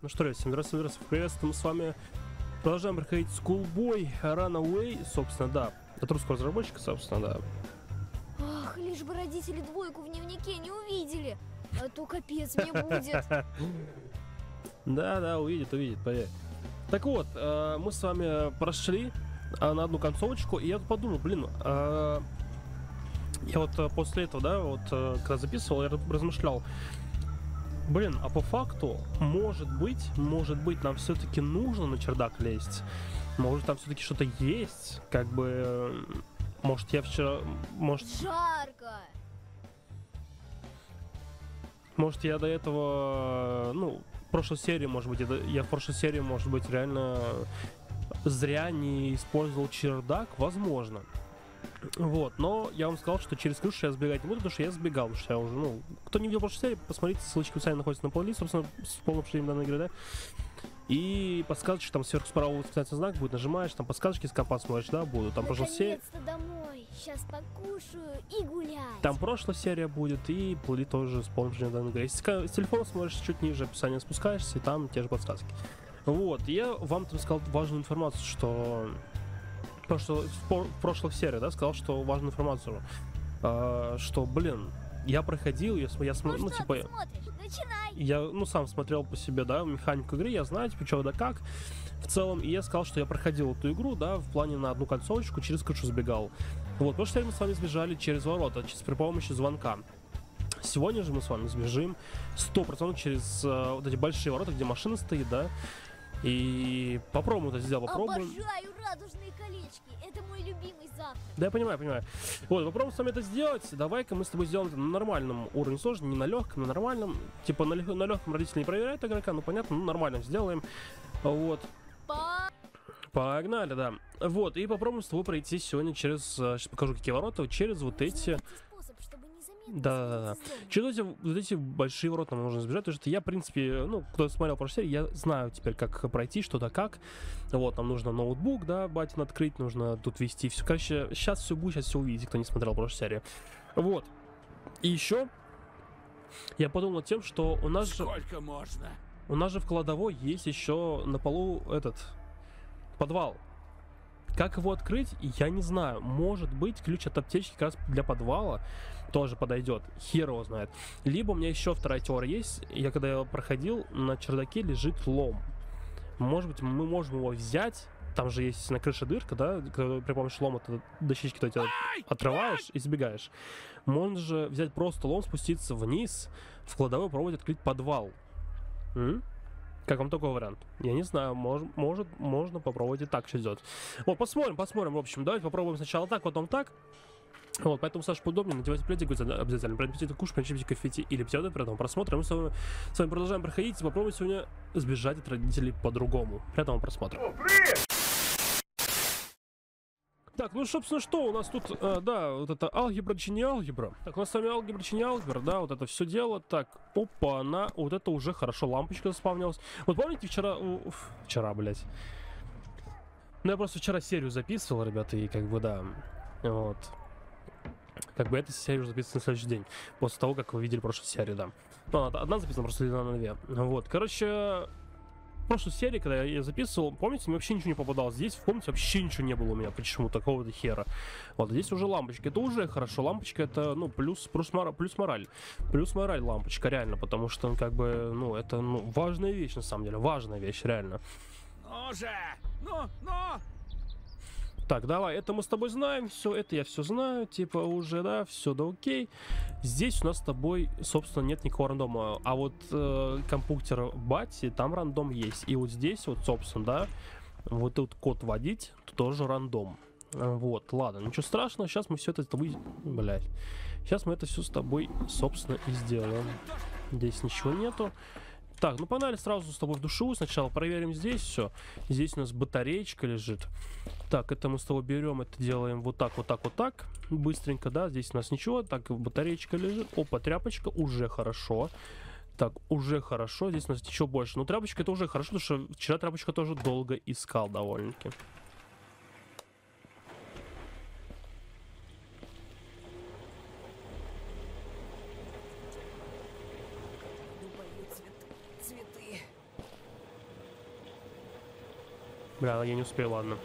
Ну что, ребят, всем здравствуйте, здравствуйте, приветствуем с вами. Продолжаем проходить Schoolboy Runaway, собственно, да. От русского разработчика, собственно, да. Ах, лишь бы родители двойку в дневнике не увидели. А то капец мне будет. Да, да, увидит, увидит, поверь. Так вот, э, мы с вами прошли э, на одну концовочку, и я подумал, блин, э, я вот после этого, да, вот когда записывал, я размышлял, блин, а по факту, может быть, может быть, нам все-таки нужно на чердак лезть, может там все-таки что-то есть, как бы, может я вчера, может, Жарко. может я до этого, ну, в прошлой серии, может быть, я в прошлой серии, может быть, реально зря не использовал чердак, возможно. Вот, но я вам сказал, что через крышу я сбегать не буду, потому что я сбегал, потому что я уже, ну, кто не видел прошлой серии, посмотрите, ссылочки в описании находятся на плейлист, собственно, с полным описанием данной игры, да. И подсказочки там сверху справа восклицательный знак будет, нажимаешь, там подсказочки с компа смотришь, да, будут. Там прошлая серия, домой. Сейчас покушаю и гулять. там прошлая серия будет, и плыли тоже с полным описанием данной игры. Если с телефона смотришь, чуть ниже описания спускаешься, и там те же подсказки. Вот, я вам там сказал важную информацию, что... То, что в, в прошлых сериях, да, сказал, что важную информацию. а, что, блин, я проходил, я, см- я Ну ну, типа, я, ну, сам смотрел по себе, да, механику игры, я знаю, типа, что да как, в целом, и я сказал, что я проходил эту игру, да, в плане на одну концовочку, через крышу сбегал. Вот, потому что мы с вами сбежали через ворота, через, при помощи звонка. Сегодня же мы с вами сбежим 100% через э, вот эти большие ворота, где машина стоит, да, и попробуем это сделать, попробуем. Обожаю радужные Да, я понимаю, понимаю. Вот, попробуем с вами это сделать. Давай-ка мы с тобой сделаем это на нормальном уровне сложности, не на легком, на нормальном. Типа на, лег- на легком родители не проверяют игрока, ну понятно, ну нормально сделаем. Вот. Погнали, да. Вот, и попробуем с тобой пройти сегодня через, сейчас покажу какие ворота, через вот эти, Сбегать из дома. через эти, вот эти большие ворота нам нужно сбежать, потому что я, в принципе, ну, кто смотрел прошлую серию, я знаю теперь, как пройти, что да как. Вот, нам нужно ноутбук, да, батин открыть, нужно тут вести все. Короче, сейчас все будет, сейчас все увидите, кто не смотрел прошлую серию. Вот. И еще я подумал над тем, что у нас же... Сколько можно? У нас же в кладовой есть еще на полу этот подвал. Как его открыть, я не знаю. Может быть, ключ от аптечки как раз для подвала тоже подойдет. Хер его знает. Либо у меня еще вторая теория есть. Я когда его проходил, на чердаке лежит лом. Может быть, мы можем его взять. Там же есть на крыше дырка, да, при помощи лома ты дощечки то тебя отрываешь и сбегаешь. Можно же взять просто лом, спуститься вниз, в кладовой пробовать открыть подвал. М? Как вам такой вариант? Я не знаю, мож- может, можно попробовать и так все сделать. Вот, посмотрим, посмотрим, в общем, давайте попробуем сначала так, потом так. Вот, поэтому, Саша, поудобнее, надевайте пледик обязательно, принесите куш, принесите кофейти или пить воду, приятного просмотра. Мы с вами, с вами продолжаем проходить и попробуем сегодня сбежать от родителей по-другому. Приятного просмотра. Так, ну, собственно, что у нас тут, э, да, вот это алгебра, чи не алгебра. Так, у нас с вами алгебра, чи не алгебра, да, вот это все дело. Так, опа, она, вот это уже хорошо, лампочка заспавнилась. Вот помните вчера, у, вчера, блядь. Ну, я просто вчера серию записывал, ребята, и как бы, да, вот. Как бы эта серия уже записана на следующий день, после того, как вы видели прошлую серию, да. Ну, она одна записана, просто одна на две. Вот, короче, в прошлой серии, когда я записывал, помните, мне вообще ничего не попадалось. Здесь в комнате вообще ничего не было у меня, почему такого-то хера. Вот здесь уже лампочка. Это уже хорошо. Лампочка это, ну, плюс, плюс, мора- плюс мораль. Плюс мораль лампочка, реально, потому что, как бы, ну, это, ну, важная вещь, на самом деле. Важная вещь, реально. Ну же! Ну, ну! Так, давай, это мы с тобой знаем, все, это я все знаю, типа уже, да, все, да, окей. Здесь у нас с тобой, собственно, нет никакого рандома, а вот э, компьютер Бати, там рандом есть. И вот здесь вот, собственно, да, вот тут код вводить, тоже рандом. Э, Вот, ладно, ничего страшного, сейчас мы все это с тобой, блядь, сейчас мы это все с тобой, собственно, и сделаем. Здесь ничего нету. Так, ну погнали сразу с тобой в душу. Сначала проверим здесь все. Здесь у нас батареечка лежит. Так, это мы с тобой берем, это делаем вот так, вот так, вот так. Быстренько, да, здесь у нас ничего. Так, батареечка лежит. Опа, тряпочка, уже хорошо. Так, уже хорошо. Здесь у нас еще больше. Но тряпочка это уже хорошо, потому что вчера тряпочка тоже долго искал довольно-таки. Думаю, цвет... цветы. Бля, я не успею, ладно.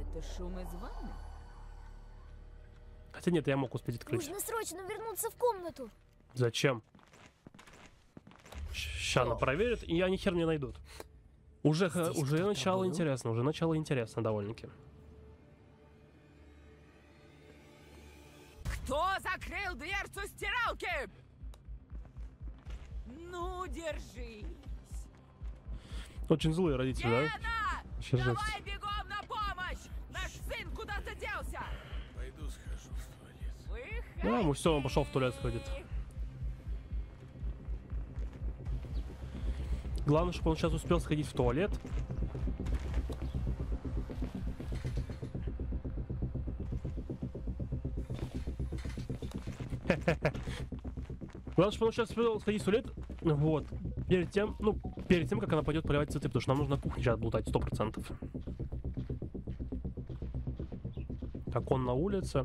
Это шум из ванны? Хотя нет, я мог успеть открыть. Нужно срочно вернуться в комнату. Зачем? Сейчас она проверит, и они хер не найдут. Уже, Здесь уже начало был? интересно, уже начало интересно довольно-таки. Кто закрыл дверцу стиралки? Ну, держись. Очень злые родители, да? Лена! Вообще жесть. Давай бегом на помощь! Наш сын куда-то делся! Пойду схожу в туалет. Да, мы все, он пошел в туалет сходит. Главное, чтобы он сейчас успел сходить в туалет. Главное, чтобы он сейчас успел сходить в туалет. Вот. Перед тем, ну, перед тем, как она пойдет поливать цветы, потому что нам нужно на кухне сейчас болтать, сто процентов. Так, он на улице.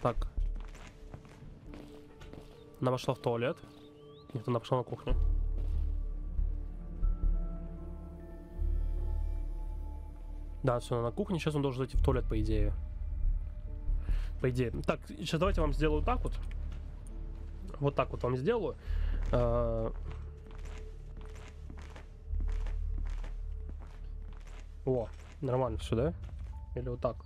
Так. Она пошла в туалет. Нет, она пошла на кухню. Да, все, на кухне. Сейчас он должен зайти в туалет, по идее. По идее. Так, сейчас давайте вам сделаю так вот. Вот так вот вам сделаю. А, О, нормально все, да? Или вот так?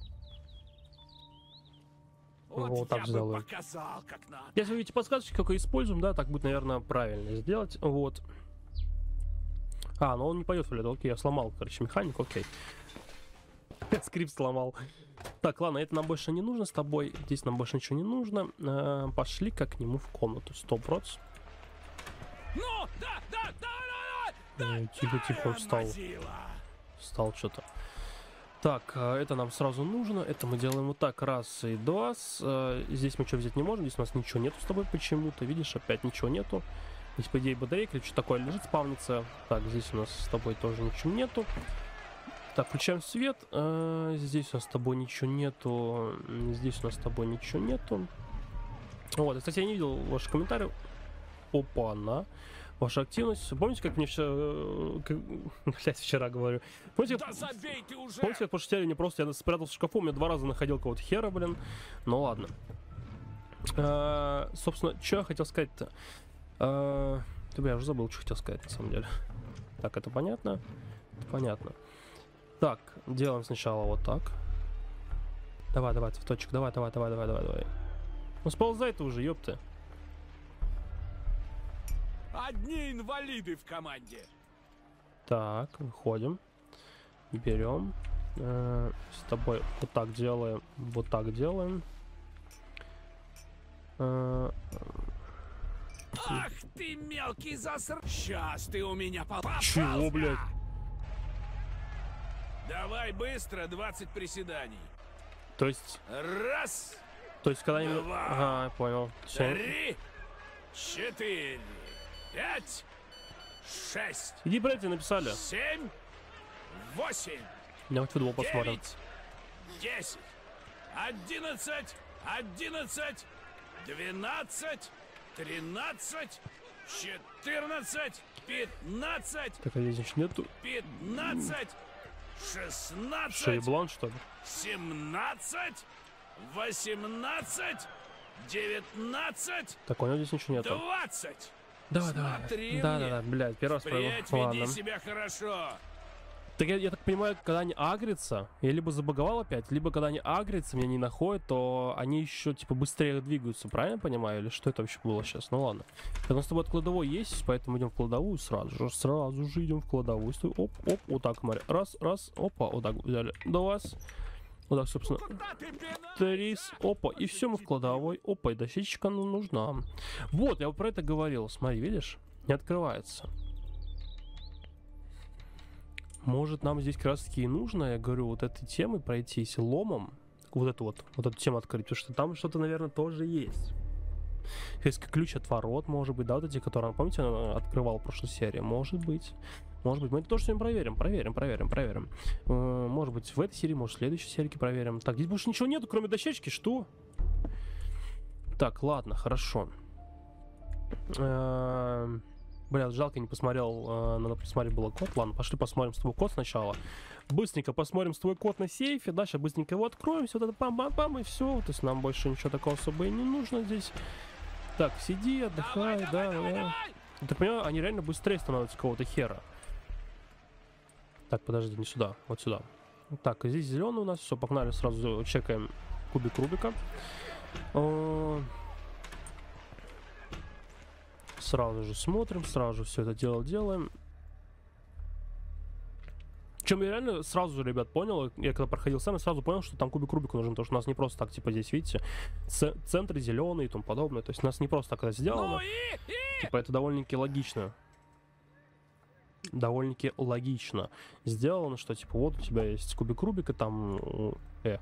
Вот, Вот так сделаю. показал, как надо. Если вы видите подсказочки, какой используем, да, так будет, наверное, правильно сделать. Вот. А, ну он не поет в туалет, окей, я сломал, короче, механик, окей. Скрипт сломал. Так, ладно, это нам больше не нужно с тобой. Здесь нам больше ничего не нужно. Э, Пошли-ка к нему в комнату. Сто проц. Ну, да, да, да, да, да! Э, Тихо-тихо, он встал. Встал что-то. Так, э, это нам сразу нужно. Это мы делаем вот так. Раз и два. Э, Здесь мы что взять не можем. Здесь у нас ничего нету с тобой почему-то. Видишь, опять ничего нету. Здесь, по идее, батарейка или что такое лежит, спавнится. Так, здесь у нас с тобой тоже ничего нету. Так, включаем свет. Э, Здесь у нас с тобой ничего нету. Здесь у нас с тобой ничего нету. Вот, кстати, я не видел ваших комментариев. Опа, на. Ваша активность. Помните, как мне вчера... Как, блядь, вчера говорю. Помните, как Да забей ты уже! Помните, как серии мне просто я спрятал в шкафу, у меня два раза находил кого-то хера, блин. Ну ладно. А, собственно, что я хотел сказать-то? А, да, я уже забыл, что хотел сказать, на самом деле. Так, это понятно? Это понятно. Так, делаем сначала вот так. Давай, давай, цветочек, давай, давай, давай, давай, давай, давай. Ну сползай ты уже, ёпты. Одни инвалиды в команде. Так, выходим. Берем. Э, с тобой вот так делаем. Вот так делаем. Э, Ах ты мелкий заср... Сейчас ты у меня попался. Чего, блядь? Давай быстро 20 приседаний. то есть, Раз, то есть, когда они... Два. Ага, понял. Всё. три, четыре, пять, шесть, Иди, братья, написали. семь, восемь, Я хоть футбол посмотрим. десять, одиннадцать, одиннадцать, двенадцать, тринадцать, четырнадцать, пятнадцать, Так, а здесь нету. пятнадцать, шестнадцать, Шейблан, что ли? семнадцать, восемнадцать, девятнадцать, Так, у него здесь ничего нету. двадцать. Давай, давай. смотри Да, мне. да, да, блядь, первый веди Ладно. себя хорошо. Так я, я так понимаю, когда они агрятся, я либо забаговал опять, либо когда они агрятся, меня не находят, то они еще типа быстрее двигаются, правильно понимаю? Или что это вообще было сейчас? Ну ладно. Так, у нас с тобой от кладовой есть, поэтому идем в кладовую сразу же. Сразу же идем в кладовую. Стой, оп, оп, вот так, Мария. Раз, раз, опа, вот так взяли. До вас. Вот так, собственно. Трис, опа, и все мы в кладовой. Опа, и дощечка ну, нужна. Вот, я про это говорил. Смотри, видишь? Не открывается. Может, нам здесь как раз таки и нужно, я говорю, вот этой темой пройтись ломом. Вот эту вот, вот эту тему открыть, потому что там что-то, наверное, тоже есть. Есть ключ от ворот, может быть, да, вот эти, которые, помните, он открывал в прошлой серии? Может быть. Может быть, мы это тоже сегодня проверим, проверим, проверим, проверим. Э, Может быть, в этой серии, может, в следующей серии проверим. Так, здесь больше ничего нету, кроме дощечки, что? Так, ладно, хорошо. Эм, Бля, жалко, не посмотрел, э, надо посмотреть было код. Ладно, пошли посмотрим с твой код сначала. Быстренько посмотрим с твой код на сейфе, да, сейчас быстренько его откроем, все вот это пам-пам-пам, и все. То есть нам больше ничего такого особо и не нужно здесь. Так, сиди, отдыхай, Давай, да, давай, да. давай! Ты понимаешь, они реально быстрее становятся какого-то хера. Так, подожди, не сюда, вот сюда. Так, здесь зеленый у нас, все, погнали, сразу чекаем кубик Рубика. Э, Сразу же смотрим, сразу же все это дело делаем. Чем я реально сразу же, ребят, понял, я когда проходил сам, я сразу понял, что там кубик Рубика нужен, потому что у нас не просто так, типа, здесь, видите, ц- центры зеленые и тому подобное, то есть у нас не просто так это сделано. Ну и, и! Типа это довольно-таки логично. Довольно-таки логично сделано, что типа вот у тебя есть кубик Рубика, там э,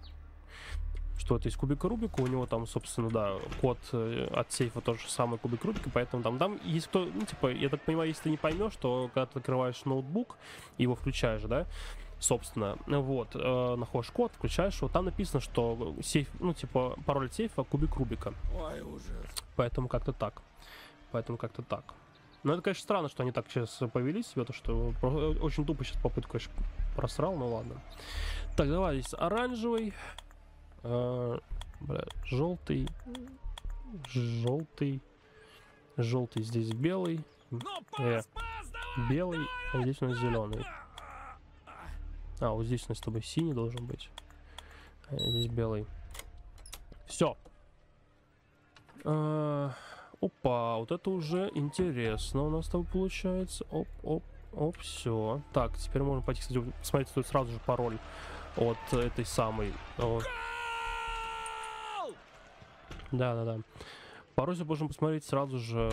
что это из кубика Рубика, у него там, собственно, да, код э, от сейфа тот же самый кубик Рубика, поэтому там, там есть кто, ну, типа, я так понимаю, если ты не поймешь, то когда ты открываешь ноутбук, и его включаешь, да, собственно, вот, э, находишь код, включаешь его, там написано, что сейф, ну, типа, пароль сейфа кубик Рубика. Ой, ужас. Поэтому как-то так. Поэтому как-то так. Но это, конечно, странно, что они так сейчас повели себя, то что про- очень тупо сейчас попытку, конечно, просрал, ну ладно. Так, давай, здесь оранжевый, э, бля, желтый, желтый, желтый, здесь белый, Ну, Э, белый, а здесь у нас зеленый. А, вот здесь у нас с тобой синий должен быть. А здесь белый. Все. опа, вот это уже интересно у нас там получается. Оп, оп, оп, все. Так, теперь можно пойти, кстати, посмотреть, тут сразу же пароль от этой самой. о, Гол! Да, да, да. Пароль мы можем посмотреть сразу же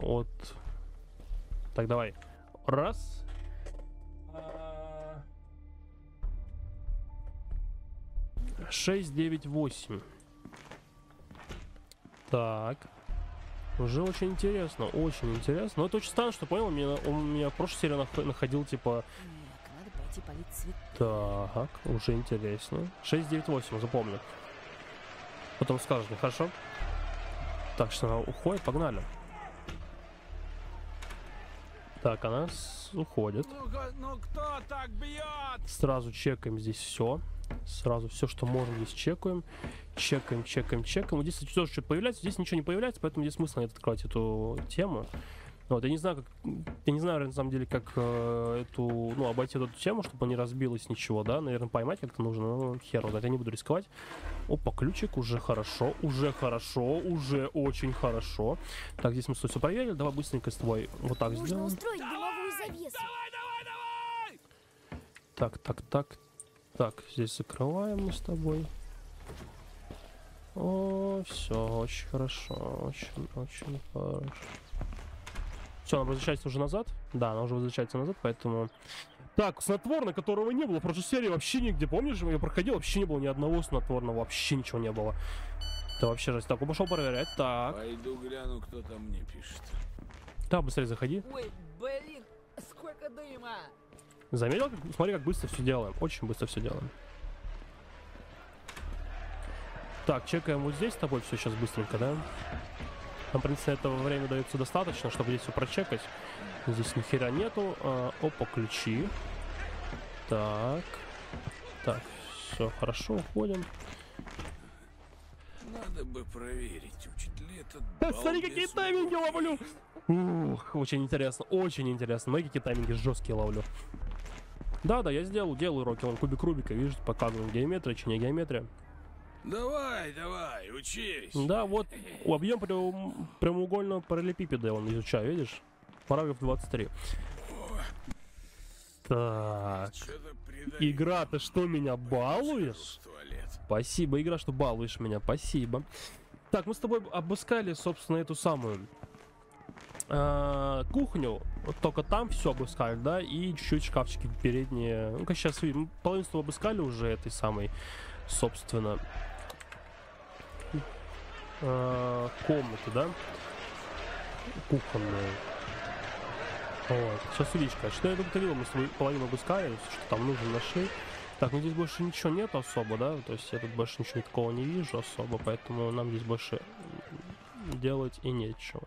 от... Так, давай. Раз. Шесть, девять, восемь. Так. Уже очень интересно, очень интересно. Но это очень странно, что понял, у меня, у меня в прошлой серии нах- находил типа Так, уже интересно. 698, запомню. Потом скажешь, ну хорошо? Так, что она уходит, погнали. Так, она уходит. Ну-ка, ну кто так бьет? Сразу чекаем здесь все. Сразу все, что можем, здесь чекаем. Чекаем, чекаем, чекаем. Вот здесь тоже что-то появляется, здесь ничего не появляется, поэтому здесь смысла нет открывать эту тему. Вот, я не знаю, как, я не знаю, на самом деле, как э, эту, ну, обойти эту тему, чтобы не разбилось ничего, да, наверное, поймать как-то нужно, ну, хер, вот, я не буду рисковать. Опа, ключик, уже хорошо, уже хорошо, уже очень хорошо. Так, здесь мы все проверили, давай быстренько с тобой вот так Нужно сделаем. устроить дымовую завесу. Давай, давай, давай! Так, так, так. Так, здесь закрываем мы с тобой. О, все, очень хорошо, очень, очень хорошо. Все, она возвращается уже назад? Да, она уже возвращается назад, поэтому... Так, снотворный, которого не было в прошлой серии вообще нигде, помнишь, я проходил, вообще не было ни одного снотворного, вообще ничего не было. Это вообще жесть. Так, он пошел проверять, так. Пойду гляну, кто там мне пишет. Да, быстрее заходи. Ой, блин, сколько дыма! Заметил? Смотри, как быстро все делаем. Очень быстро все делаем. Так, чекаем вот здесь с тобой все сейчас быстренько, да? Нам, в принципе, этого время дается достаточно, чтобы здесь все прочекать. Здесь ни хера нету. А, опа, ключи. Так. Так, все хорошо, уходим. Надо бы проверить, учит ли этот Смотри, какие балбес тайминги ловлю! Ух, очень интересно, очень интересно. Смотри, какие тайминги жесткие ловлю. Да, да, я сделал, делаю уроки. Вон кубик Рубика, видишь, показываем геометрия, чи не геометрия. Давай, давай, учись. Да, вот объем прям- прямоугольного параллелепипеда он изучаю, видишь? Параграф 23. Так. Игра, ты что, меня балуешь? Спасибо, игра, что балуешь меня, спасибо. Так, мы с тобой обыскали, собственно, эту самую а, кухню. Вот только там все обыскали, да, и чуть-чуть шкафчики передние. Ну, как сейчас видим, половину обыскали уже этой самой, собственно. Э, комнаты, да? Кухонные. Вот. Сейчас увидишь, конечно. Я думаю, ты видел, мы с тобой половину обыскали, что там нужно нашли. Так, ну здесь больше ничего нет особо, да? То есть я тут больше ничего такого не вижу особо, поэтому нам здесь больше делать и нечего.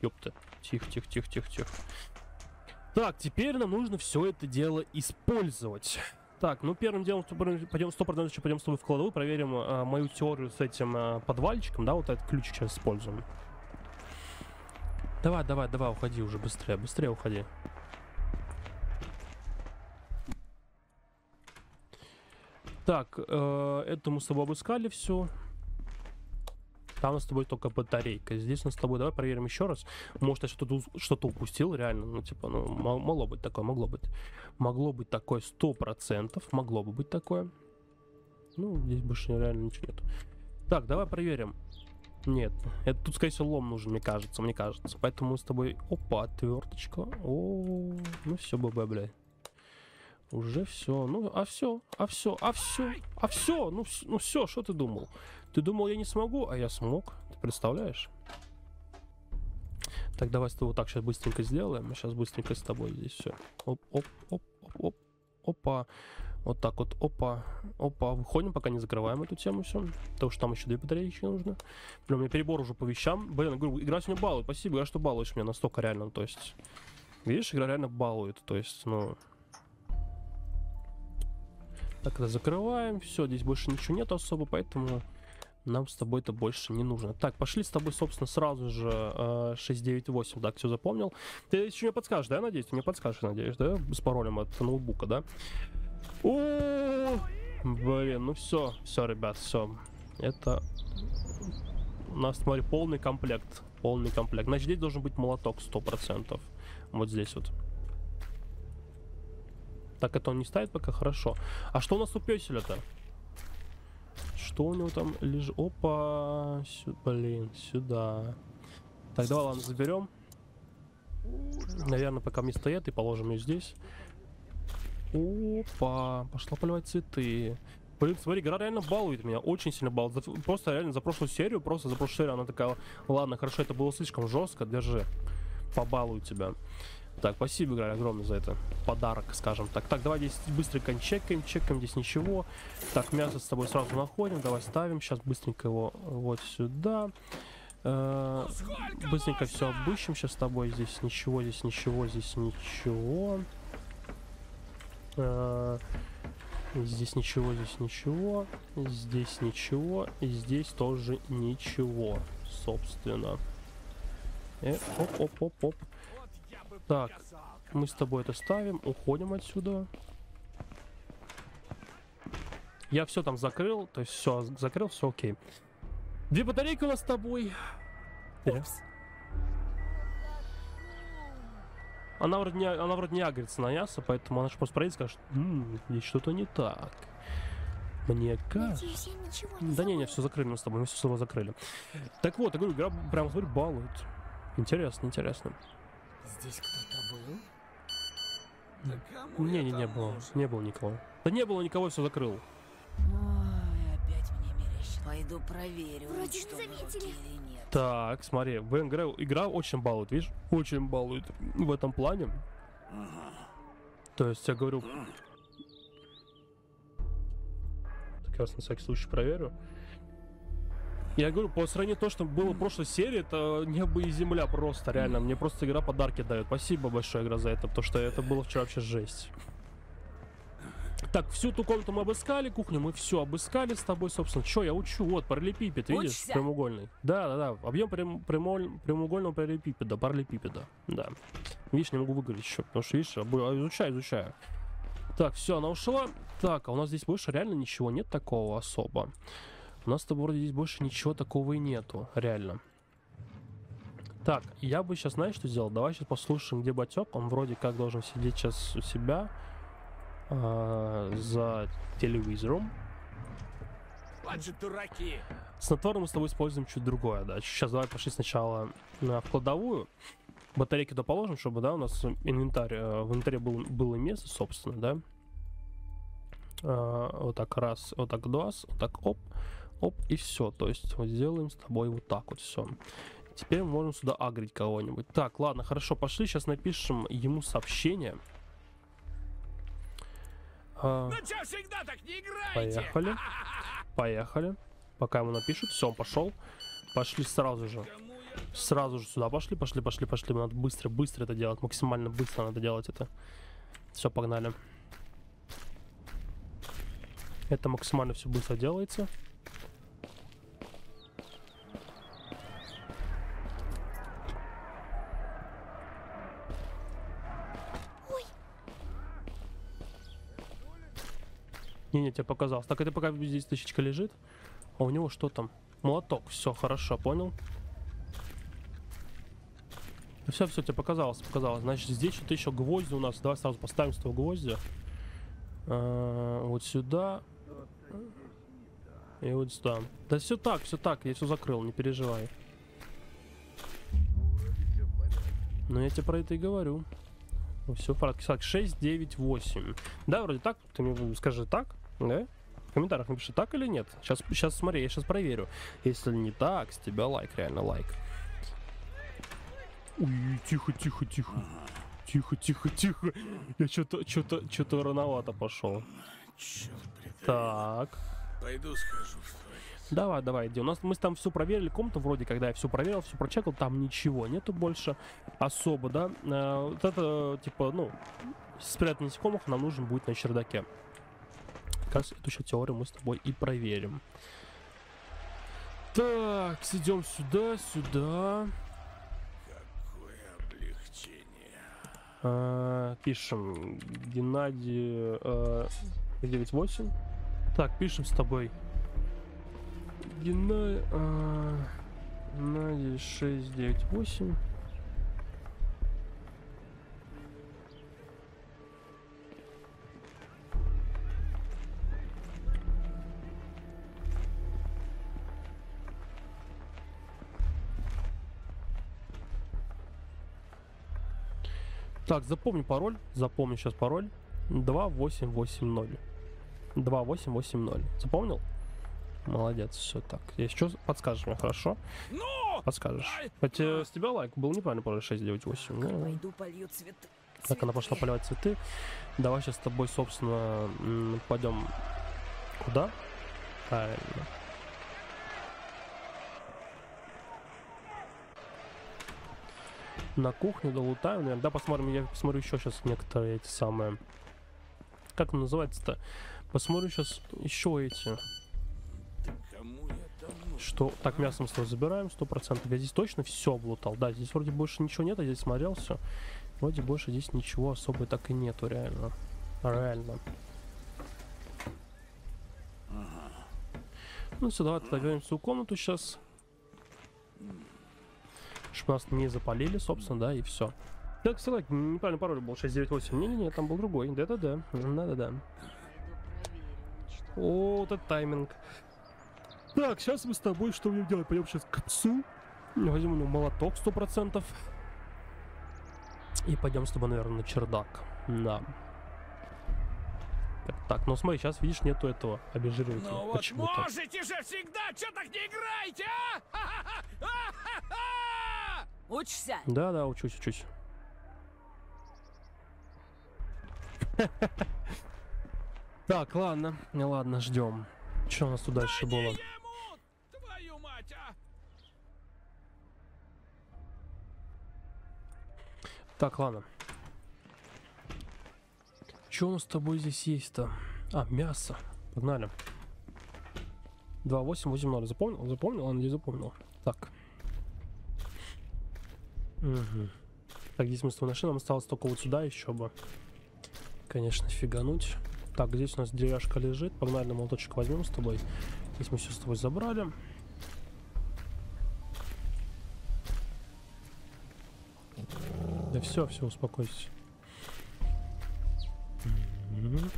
Ёпта. Тихо, тихо, тихо, тихо, тихо. Так, теперь нам нужно все это дело использовать. Так, ну первым делом пойдем 100% еще пойдем с тобой в кладовую, проверим а, мою теорию с этим а, подвальчиком, да, вот этот ключ сейчас используем. Давай, давай, давай, уходи уже быстрее, быстрее уходи. Так, э, это мы с тобой обыскали все. Там у нас с тобой только батарейка. Здесь у нас с тобой, давай проверим еще раз. Может, я что-то что упустил, реально. Ну, типа, ну, могло быть такое, могло быть. Могло быть такое сто процентов. Могло бы быть такое. Ну, здесь больше реально ничего нет. Так, давай проверим. Нет, это тут, скорее всего, лом нужен, мне кажется, мне кажется. Поэтому мы с тобой... Опа, отверточка. О, ну все, ББ, блядь. Уже все. Ну, а все, а все, а все, а все. Ну, ну все, что ты думал? Ты думал, я не смогу, а я смог. Ты представляешь? Так, давай с вот так сейчас быстренько сделаем. Мы сейчас быстренько с тобой здесь все. Оп, оп, оп, оп, оп. Опа. Вот так вот, опа, опа, выходим, пока не закрываем эту тему все. Потому что там еще две батарейки нужно. Блин, у меня перебор уже по вещам. Блин, говорю, игра сегодня балует. Спасибо, игра, что балуешь меня настолько реально. То есть, видишь, игра реально балует. То есть, ну... Так, это закрываем. Все, здесь больше ничего нет особо, поэтому нам с тобой это больше не нужно. Так, пошли с тобой, собственно, сразу же э, 698. Так, все запомнил. Ты еще мне подскажешь, да, надеюсь? Ты мне подскажешь, надеюсь, да? С паролем от ноутбука, да? О, блин, ну все, все, ребят, все. Это у нас, смотри, полный комплект. Полный комплект. Значит, здесь должен быть молоток 100%. Вот здесь вот. Так, это он не ставит пока, хорошо. А что у нас у песеля-то? Что у него там лежит? Опа, сюда, блин, сюда. Так, давай, ладно, заберем. Наверное, пока мне стоят и положим ее здесь. Опа, пошла поливать цветы. Блин, смотри, игра реально балует меня, очень сильно балует. Просто реально за прошлую серию, просто за прошлую серию она такая, ладно, хорошо, это было слишком жестко, держи, побалую тебя. Так, спасибо, игра, огромное за это. Подарок, скажем так. Так, давай здесь быстренько чекаем, чекаем, здесь ничего. Так, мясо с тобой сразу находим, давай ставим. Сейчас быстренько его вот сюда. Э быстренько все обыщем сейчас с тобой. Здесь ничего, здесь ничего, здесь ничего. Э, здесь ничего, здесь ничего. Здесь ничего. И здесь тоже ничего, собственно. Э, оп, оп, оп, оп. Так, мы с тобой это ставим, уходим отсюда. Я все там закрыл, то есть все закрыл, все окей. Две батарейки у нас с тобой. Упс. Она вроде не, она вроде не агрится на Яса, поэтому она же просто проедет и скажет, М, здесь что-то не так. Мне кажется... Не да не, не, все закрыли мы с тобой, мы все снова закрыли. Так вот, я говорю, игра прям, смотри, балует. Интересно, интересно. Здесь кто-то был? Да не, не, не было. Нужен? Не было никого. Да не было никого, все закрыл. Ой, опять мне мерещится. Пойду проверю, Вроде не заметили. Так, смотри, в игра, игра очень балует, видишь? Очень балует в этом плане. То есть я говорю... Так, я на всякий случай проверю. Я говорю, по сравнению с то, что было в прошлой серии, это небо и земля просто, реально. Мне просто игра подарки дает. Спасибо большое, игра, за это, потому что это было вчера вообще жесть. Так, всю эту комнату мы обыскали, кухню мы все обыскали с тобой, собственно. Че, я учу? Вот, параллелепипед, видишь, прямоугольный. Да, да, да, объем прям, прямоль, прямоугольного параллелепипеда, параллелепипеда, да. Видишь, не могу выговорить еще, потому что, видишь, изучаю, изучаю. Так, все, она ушла. Так, а у нас здесь больше реально ничего нет такого особо. У нас с тобой вроде здесь больше ничего такого и нету, реально. Так, я бы сейчас, знаешь, что сделал? Давай сейчас послушаем, где Батек. Он вроде как должен сидеть сейчас у себя э, за телевизором. Вот же дураки. Снотворно мы с тобой используем чуть другое, да. Сейчас давай пошли сначала на в кладовую. Батарейки туда положим, чтобы, да, у нас инвентарь, э, в инвентаре был, было место, собственно, да. Э, вот так раз, вот так два, вот так оп, Оп, и все. То есть вот сделаем с тобой вот так вот все. Теперь мы можем сюда агрить кого-нибудь. Так, ладно, хорошо, пошли. Сейчас напишем ему сообщение. А, Ну чё всегда так не играете? Поехали. Поехали. Пока ему напишут. Все, он пошел. Пошли сразу же. Сразу же сюда пошли, пошли, пошли, пошли. Надо быстро, быстро это делать. Максимально быстро надо делать это. Все, погнали. Это максимально все быстро делается. Не-не, тебе показалось. Так, это пока здесь тысячка лежит. А у него что там? Молоток. Все, хорошо, понял. Все, все, тебе показалось, показалось. Значит, здесь что-то еще гвозди у нас. Давай сразу поставим с того гвоздя. А, вот сюда. И вот сюда. Да все так, все так, я все закрыл, не переживай. Ну я тебе про это и говорю. Все в порядке. Так, 6, 9, 8. Да, вроде так. Ты мне скажи так, да? В комментариях напиши так или нет. Сейчас, сейчас смотри, я сейчас проверю. Если не так, с тебя лайк, реально лайк. Ой, тихо, тихо, тихо. Тихо, тихо, тихо. Я что-то, что-то, что-то рановато пошел. Так. Пойду схожу в туалет. Давай, давай, иди. У нас мы там все проверили, комнату вроде, когда я все проверил, все прочекал, там ничего нету больше особо, да. Э, вот это, типа, ну, спрятать насекомых нам нужен будет на чердаке. Раз эту еще теорию мы с тобой и проверим. Так, идем сюда, сюда. Какое облегчение. А, пишем Геннадий э, 98. Так, пишем с тобой. Геннадий, э, Геннадий 698. Так, запомни пароль. Запомни сейчас пароль. 2880. 2880. Запомнил? Молодец, все так. Если что, подскажешь мне, хорошо? Ну! Подскажешь. Хотя с тебя лайк был неправильный пароль 698. Ну, Пойду полью цветы. так она пошла поливать цветы. Давай сейчас с тобой, собственно, пойдем куда? Правильно. На кухню долутаем, наверное. Да, посмотрим, я посмотрю еще сейчас некоторые эти самые... Как называется-то? Посмотрю сейчас еще эти. Что? Так, мясо мы с тобой забираем, сто процентов. Я здесь точно все облутал. Да, здесь вроде больше ничего нет, я здесь смотрел все. Вроде больше здесь ничего особо так и нету, реально. Реально. Ну все, давай тогда в свою комнату сейчас. Чтобы нас не запалили, собственно, да, и все. Так, лайк, неправильный пароль был 698. Не-не-не, там был другой. Да-да-да. Да-да-да. О, вот это тайминг. Так, сейчас мы с тобой что будем делать? Пойдем сейчас к псу. Возьмем у него молоток сто процентов. И пойдем с тобой, наверное, на чердак. Да. Так, так, ну смотри, сейчас видишь, нету этого обезжиривателя. Ну вот можете же всегда, чё так не играете, а? Учься. Да, да, учусь, учусь. Так, ладно, не ладно, ждем. Что у нас тут дальше было? ему! Твою мать, а! Так, ладно. Что у нас с тобой здесь есть-то? А, мясо. Погнали. 2880. Запомнил? Запомнил? Он не запомнил. Так. Угу. Так, здесь мы с нашли. Нам осталось только вот сюда еще бы. Конечно, фигануть. Так, здесь у нас деревяшка лежит. Погнали, молоточек возьмем с тобой. Здесь мы все с тобой забрали. Да все, все, успокойся. Мгм.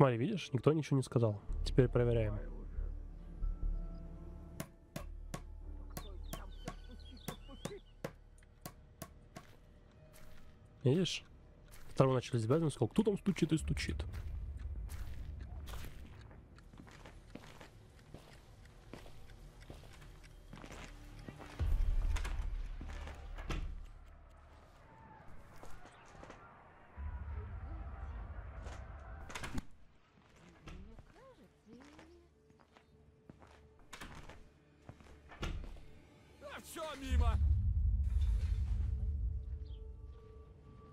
Смотри, видишь, никто ничего не сказал. Теперь проверяем. Видишь? Второй начали он сказал, кто там стучит и стучит.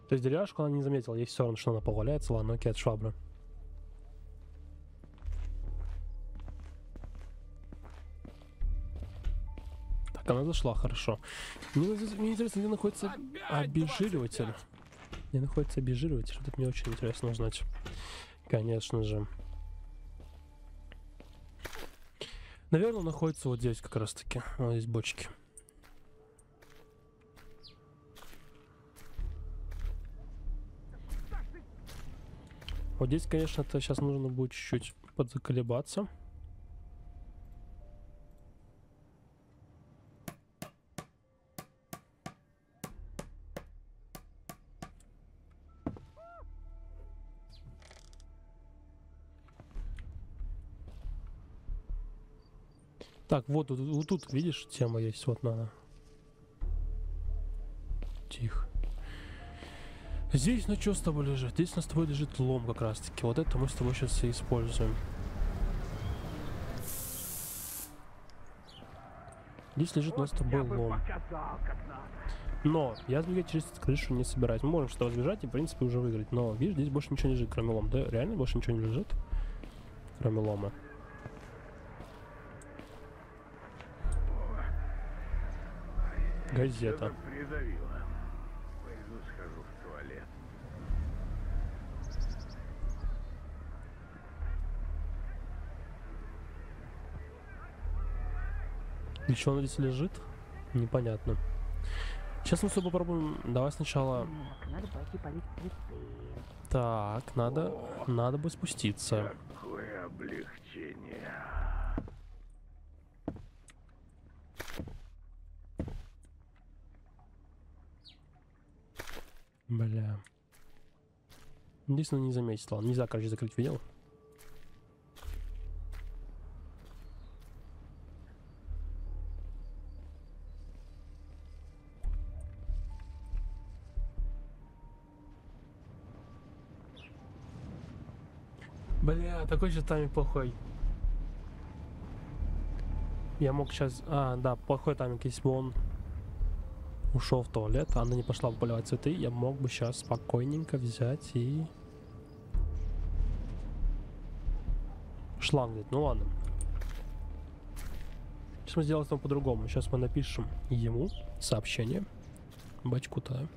То есть деревяшку она не заметила, ей все равно, что она поваляется. Ладно, окей, от швабры. Так, она зашла, хорошо. Мне, мне интересно, где находится обезжириватель. 25. Где находится обезжириватель? Это мне очень интересно узнать. Конечно же. Наверное, он находится вот здесь как раз таки. Вот здесь бочки. Вот здесь, конечно, это сейчас нужно будет чуть-чуть подзаколебаться. Так, вот, вот, вот тут, видишь, тема есть, вот надо. Здесь, ну что с тобой лежит? Здесь у нас с тобой лежит лом как раз таки. Вот это мы с тобой сейчас и используем. Здесь лежит у нас с тобой лом. Но я сбегать через крышу не собираюсь. Мы можем что-то сбежать и, в принципе, уже выиграть. Но, видишь, здесь больше ничего не лежит, кроме лома. Да, реально больше ничего не лежит, кроме лома. Газета. Придавило. Пойду схожу в туалет. И что он здесь лежит? Непонятно. Сейчас мы все попробуем. Давай сначала. Надо пойти полить цветы. Так, надо, надо бы спуститься. Какое облегчение. Бля. Здесь он не заметил. Ладно, нельзя, короче, закрыть видео. Бля, такой же тайминг плохой. Я мог сейчас... А, да, плохой тайминг, если бы он ушел в туалет, а она не пошла поливать цветы, я мог бы сейчас спокойненько взять и... Шланг взять. Ну ладно. Сейчас мы сделаем по-другому. Сейчас мы напишем ему сообщение. Бачку-то.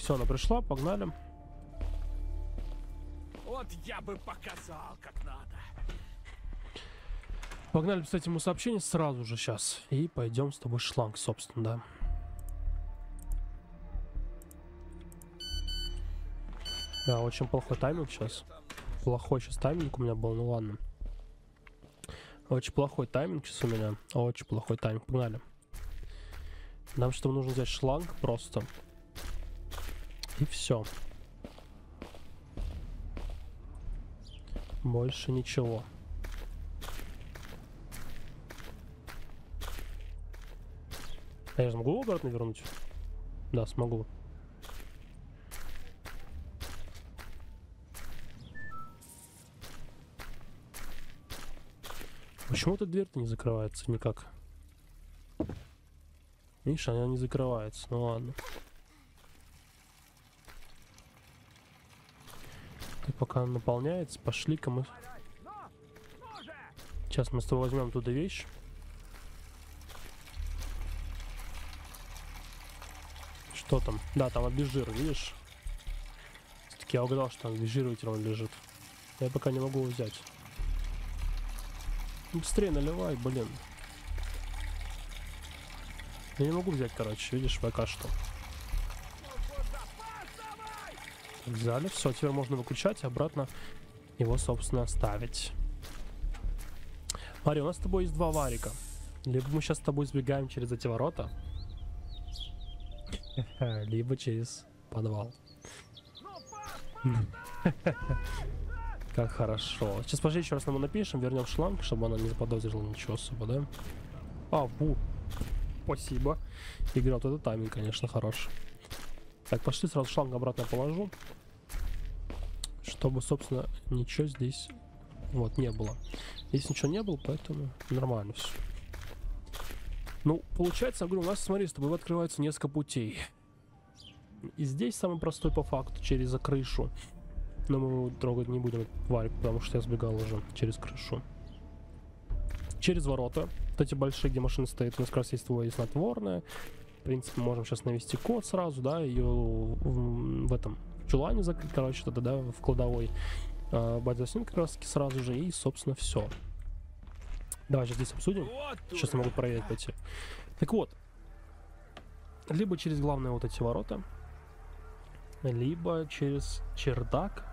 Все, она пришла, погнали. Вот я бы показал, как надо. Погнали писать ему сообщение сразу же сейчас. И пойдем с тобой шланг, собственно, да. Да, очень плохой тайминг сейчас. Плохой сейчас тайминг у меня был, ну ладно. Очень плохой тайминг сейчас у меня. Очень плохой тайминг. Погнали. Нам что нужно взять шланг просто. И все. Больше ничего. А я же могу обратно вернуть? Да, смогу. Почему эта дверь-то не закрывается никак? Видишь, она не закрывается. Ну ладно. Пока она наполняется, пошли-ка мы... Сейчас мы с тобой возьмем туда вещь. Что там? Да, там обезжир, видишь? Все-таки я угадал, что там обезжириватель он лежит. Я пока не могу его взять. Ну, Быстрее наливай, блин. Я не могу взять, короче, видишь, пока что. Взяли, все, теперь можно выключать и обратно его, собственно, ставить. Смотри, у нас с тобой есть два варика. Либо мы сейчас с тобой сбегаем через эти ворота, либо через подвал. Как хорошо. Сейчас, подожди, еще раз нам напишем, вернем шланг, чтобы она не заподозрила ничего особо, да? А, бу. Спасибо. Игра, вот это тайминг, конечно, хороший. Так, пошли сразу шланг обратно положу. Чтобы, собственно, ничего здесь вот не было. Здесь ничего не было, поэтому нормально все. Ну, получается, я говорю, у нас, смотри, с тобой открывается несколько путей. И здесь самый простой по факту, через крышу. Но мы его трогать не будем, варик, потому что я сбегал уже через крышу. Через ворота. Вот эти большие, где машина стоит, у нас как раз есть твое снотворное. В принципе, можем сейчас навести код сразу, да, ее в, в этом чулане закрыть, короче, тогда, да, в кладовой. А, базисин как раз таки сразу же, и, собственно, все. Давай сейчас здесь обсудим. Сейчас я могу проверить пойти. Так вот. Либо через главные вот эти ворота, либо через чердак.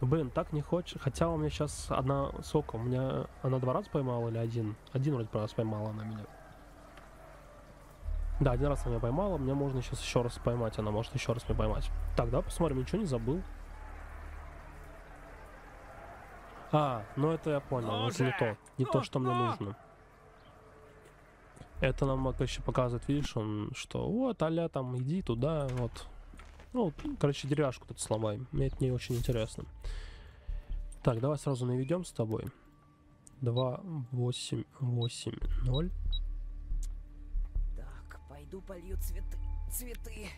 Блин, так не хочешь. Хотя у меня сейчас одна сока. У меня она два раза поймала или один? Один вроде раз поймала она меня. Да, один раз она меня поймала. Мне можно сейчас еще раз поймать. Она может еще раз меня поймать. Так, да, посмотрим, ничего не забыл. А, ну это я понял. Это не то. Не то, что мне ну! нужно. Это нам еще показывает, видишь, он, что вот, аля, там, иди туда, вот. Ну, короче, деревяшку тут сломаем. Мне это не очень интересно. Так, давай сразу наведем с тобой. 2, 8, 8, 0. Пойду полью цветы. Цветы.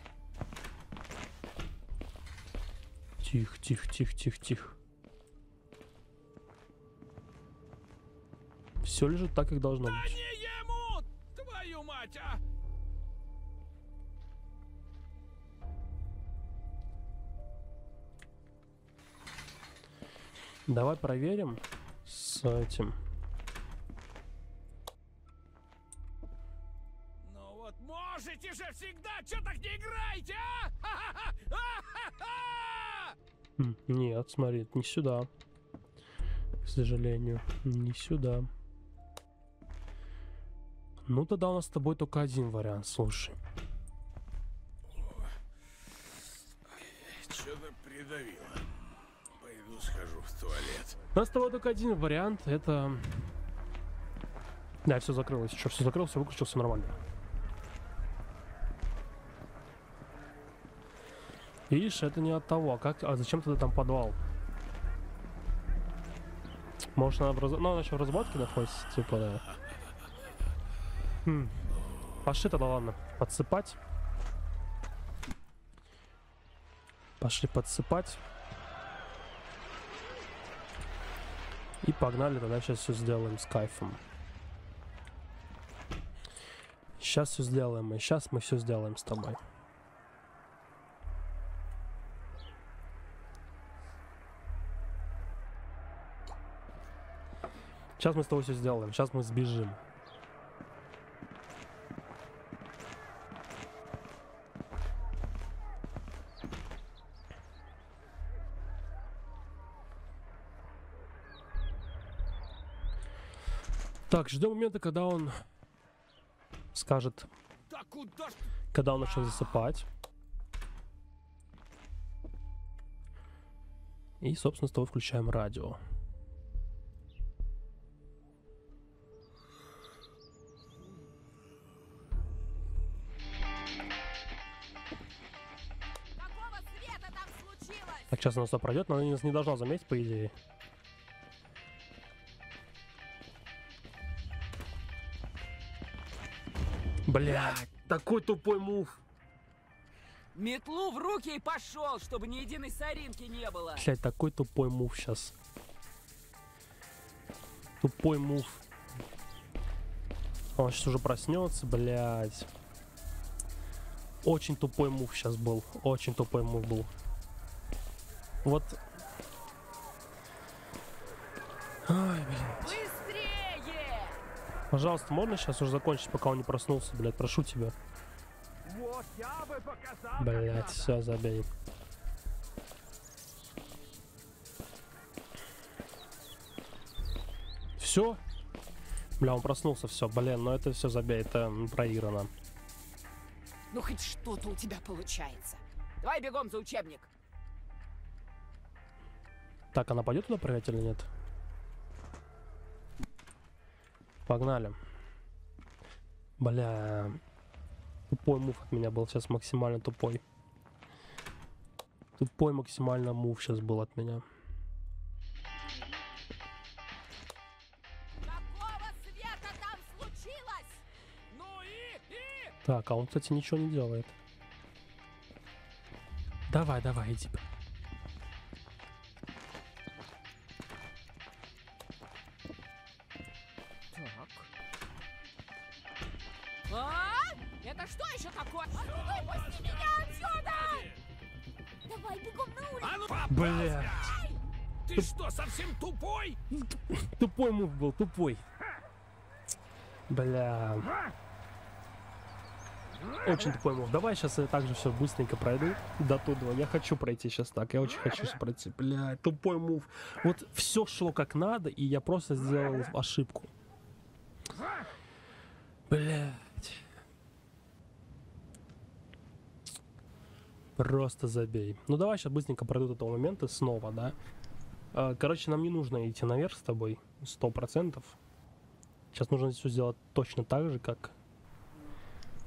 Тихо, тихо, тихо, тихо, тихо. Все лежит так, как должно Да быть. не ему! Твою мать, а! Давай проверим с этим. Нет, смотри, не сюда. К сожалению, не сюда. Ну, тогда у нас с тобой только один вариант, слушай. Что-то придавило. Пойду схожу в туалет. У нас с тобой только один вариант, это... Да, все закрылось, еще все закрылось, все выключил, все нормально. Видишь, это не от того, а как, а зачем тогда там подвал? Может, она в, раз... ну, она еще в разработке находится, типа, да. Хм. Пошли тогда, ладно, подсыпать. Пошли подсыпать. И погнали, тогда сейчас все сделаем с кайфом. Сейчас все сделаем, и сейчас мы все сделаем с тобой. Сейчас мы с тобой все сделаем. Сейчас мы сбежим. Так, ждем момента, когда он скажет, Да куда когда он начнет засыпать. И, собственно, с тобой включаем радио. Сейчас она сюда пройдет, но она нас не должна заметить, по идее. Блядь, такой тупой мув. Метлу в руки и пошел, чтобы ни единой соринки не было. Блядь, такой тупой мув сейчас. Тупой мув. Он сейчас уже проснется, блядь. Очень тупой мув сейчас был. Очень тупой мув был. Вот. Ай, блядь. Быстрее! Пожалуйста, можно сейчас уже закончить, пока он не проснулся, блядь, прошу тебя. Вот я бы показал, как Блядь, все, забей. Все? Бля, он проснулся, все, блин, но это все забей, это проиграно. Ну хоть что-то у тебя получается. Давай бегом за учебник. Так, она пойдет туда проверять или нет? Погнали. Бля. Тупой мув от меня был сейчас максимально тупой. Тупой максимально мув сейчас был от меня. Ну! Так, а он, кстати, ничего не делает. Давай, давай, иди. Мув был, тупой. Бля. Очень тупой мув. Давай сейчас я также все быстренько пройду до туда. Я хочу пройти сейчас так. Я очень хочу пройти. Бля, тупой мув. Вот все шло как надо, и я просто сделал ошибку. Блять. Просто забей. Ну давай сейчас быстренько пройду до того момента снова, да? А, Короче, нам не нужно идти наверх с тобой, сто процентов. Сейчас нужно все сделать точно так же, как...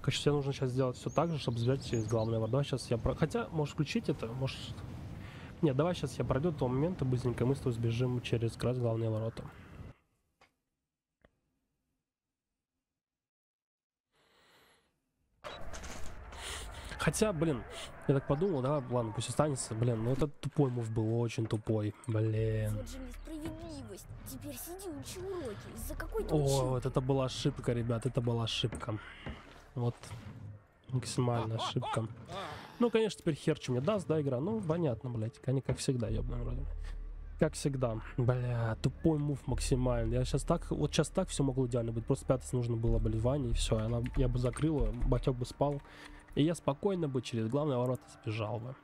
Короче, тебе нужно сейчас сделать все так же, чтобы взять через главный вор. Давай сейчас я... Про... Хотя, можешь включить это, можешь... Нет, давай сейчас я пройду до момента, быстренько мы с тобой сбежим через как раз главные ворота. Хотя, блин, я так подумал, да, ладно, пусть останется, блин, но этот тупой мув был очень тупой, блин. Вот же несправедливость. Теперь сиди, учи уроки. Из-за какой-то О, училки. вот это была ошибка, ребят, это была ошибка. Вот максимальная ошибка. Ну, конечно, теперь херчу мне даст, да, игра? Ну, понятно, блядь, они как всегда, ёбаный вроде. Как всегда. Бля, тупой мув максимальный. Я сейчас так, вот сейчас так все могло идеально быть. Просто спрятаться нужно было, блядь, Ване, и все. Она, я бы закрыла, батек бы спал. И я спокойно бы через главные ворота сбежал бы.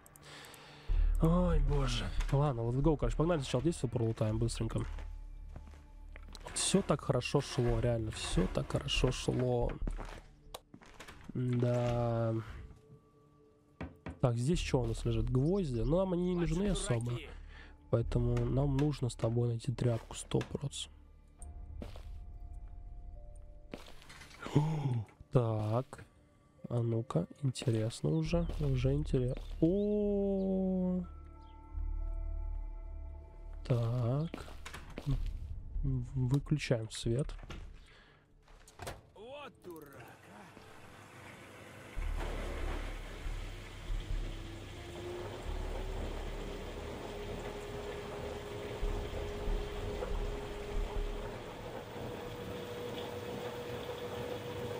Ой, боже. Ладно, let's go, короче. Погнали сначала здесь все пролутаем быстренько. Все так хорошо шло, реально. Все так хорошо шло. Да. Так, здесь что у нас лежит? Гвозди. Но нам они не нужны особо. Поэтому нам нужно с тобой найти тряпку 100%. Так. А ну-ка, интересно уже. Уже интересно. О. Так. М, Выключаем свет. Вот дурак.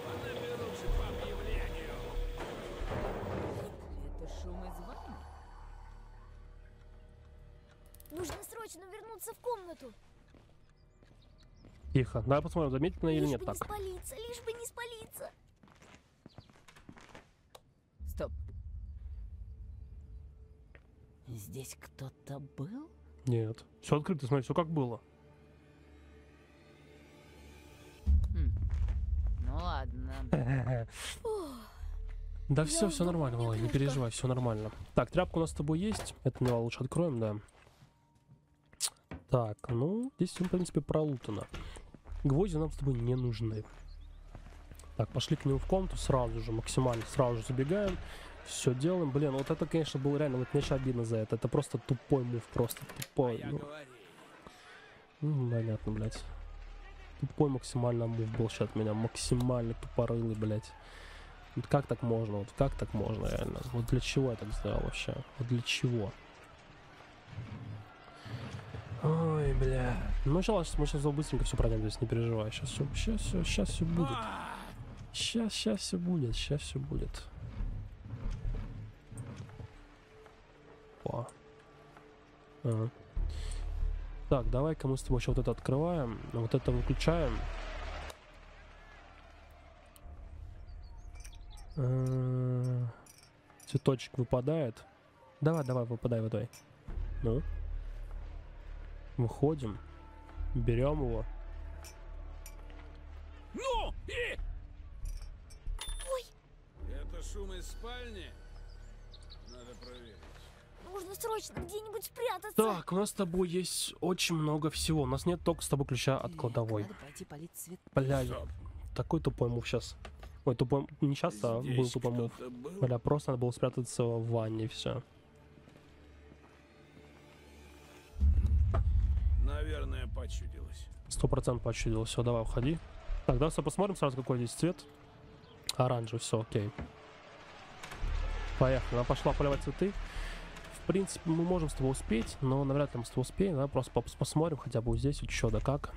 Понаберут же по объявлению. Это шум из ванны? Нужно срочно вернуться в комнату. Тихо. Давай посмотрим, заметно или нет бы так. не спалиться, лишь бы не спалиться. Стоп. Здесь кто-то был? Нет. Все открыто, смотри, все как было. Хм. Ну ладно. Да все, все нормально, не переживай, все нормально. Так, тряпка у нас с тобой есть. Это мы лучше откроем, да. Так, ну, здесь все, в принципе, пролутано. Гвозди нам с тобой не нужны. Так, пошли к нему в комнату сразу же, максимально сразу же забегаем. Все делаем. Блин, вот это, конечно, было реально, вот мне сейчас обидно за это. Это просто тупой мув, просто тупой. Я ну. Ну, понятно, блядь. Тупой максимально мув был сейчас от меня. Максимально тупорылый, блядь. Вот как так можно? Вот как так можно, реально? Вот для чего я так сделал вообще? Вот для чего? Ой, бля. Ну, сейчас, мы сейчас быстренько все пройдем, то есть не переживай. Сейчас все, сейчас все, сейчас все будет. Сейчас, сейчас все будет, сейчас все будет. О. Ага. Так, давай-ка мы с тобой еще вот это открываем, вот это выключаем. А, цветочек выпадает. Давай, давай, выпадай, выпадай. Ну. Выходим. Берем его. Ну и... Это шум из спальни? Надо проверить. Нужно срочно где-нибудь спрятаться. Так, у нас с тобой есть очень много всего. У нас нет только с тобой ключа от кладовой. Надо пойти полить цвет. Бля, такой тупой мув сейчас. Ой, тупой не сейчас, а был тупой мув. Бля, просто надо было спрятаться в ванне, все. Почудилось. Сто процентов почудил. Все, давай, уходи. Так, давай все посмотрим сразу, какой здесь цвет. Оранжевый, все, окей. Поехали. Она пошла поливать цветы. В принципе, мы можем с тобой успеть, но навряд ли мы с тобой успеем. Давай просто пос- посмотрим хотя бы здесь вот что да как.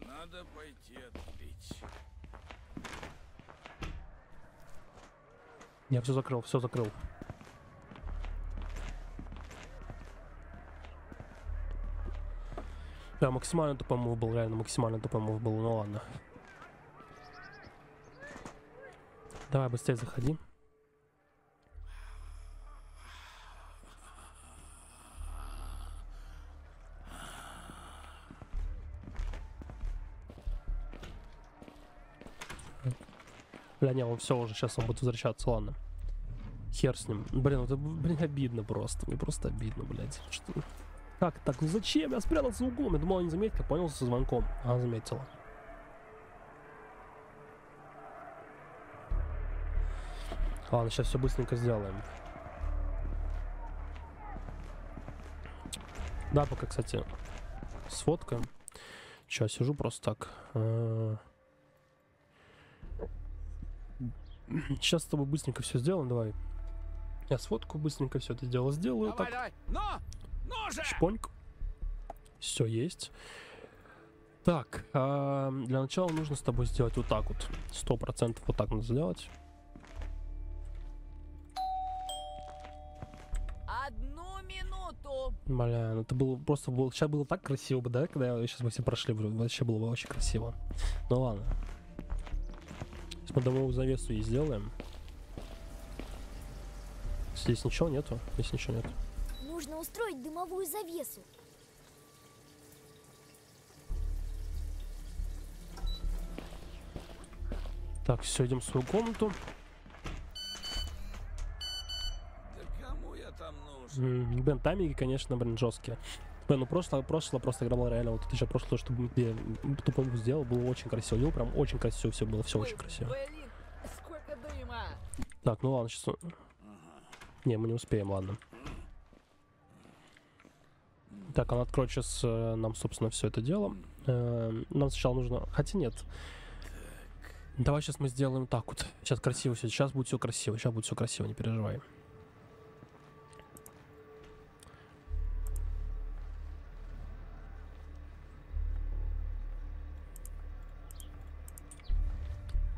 Надо пойти отлить. Я все закрыл, все закрыл. Да, максимально тупой мув был, реально максимально тупой мув был, ну ладно. Давай быстрее заходи. Бля, не, он все уже, сейчас он будет возвращаться, ладно. Хер с ним. Блин, это, блин, обидно просто. Мне просто обидно, блядь. Что... Как так? Ну зачем? Я спрятался за углом. Я думал, не заметит, как понял со звонком. Она заметила. Ладно, сейчас все быстренько сделаем. Да, пока, кстати, сфоткаем. Сейчас сижу просто так. Э, Сейчас с тобой быстренько все сделаем, давай. Я сфотку быстренько все это дело сделаю. Давай, так, давай. Ну! Ну же! шпоньк. Все есть. Так, а, для начала нужно с тобой сделать вот так вот. Сто процентов вот так надо сделать. Одну минуту. Бля, ну это было просто было, сейчас было так красиво бы, да, когда сейчас мы все прошли, вообще было бы очень красиво. Ну ладно. Домовую завесу и сделаем. Здесь ничего нету, здесь ничего нет. Нужно устроить дымовую завесу. Так, все, идем в свою комнату. Да кому я там нужен? Блин, тайминги, конечно, блин, жесткие. Блин, ну прошлое, прошлое просто игра была реально, вот это еще прошлое, что где тупой сделал, было очень красиво. Него прям очень красиво все было, все очень красиво. Так, ну ладно, сейчас... Не, мы не успеем, ладно. Так, он откроет сейчас нам, собственно, все это дело. Э, нам сначала нужно... Хотя нет. Давай сейчас мы сделаем так вот. Сейчас красиво все. Сейчас будет все красиво. Сейчас будет все красиво, не переживай.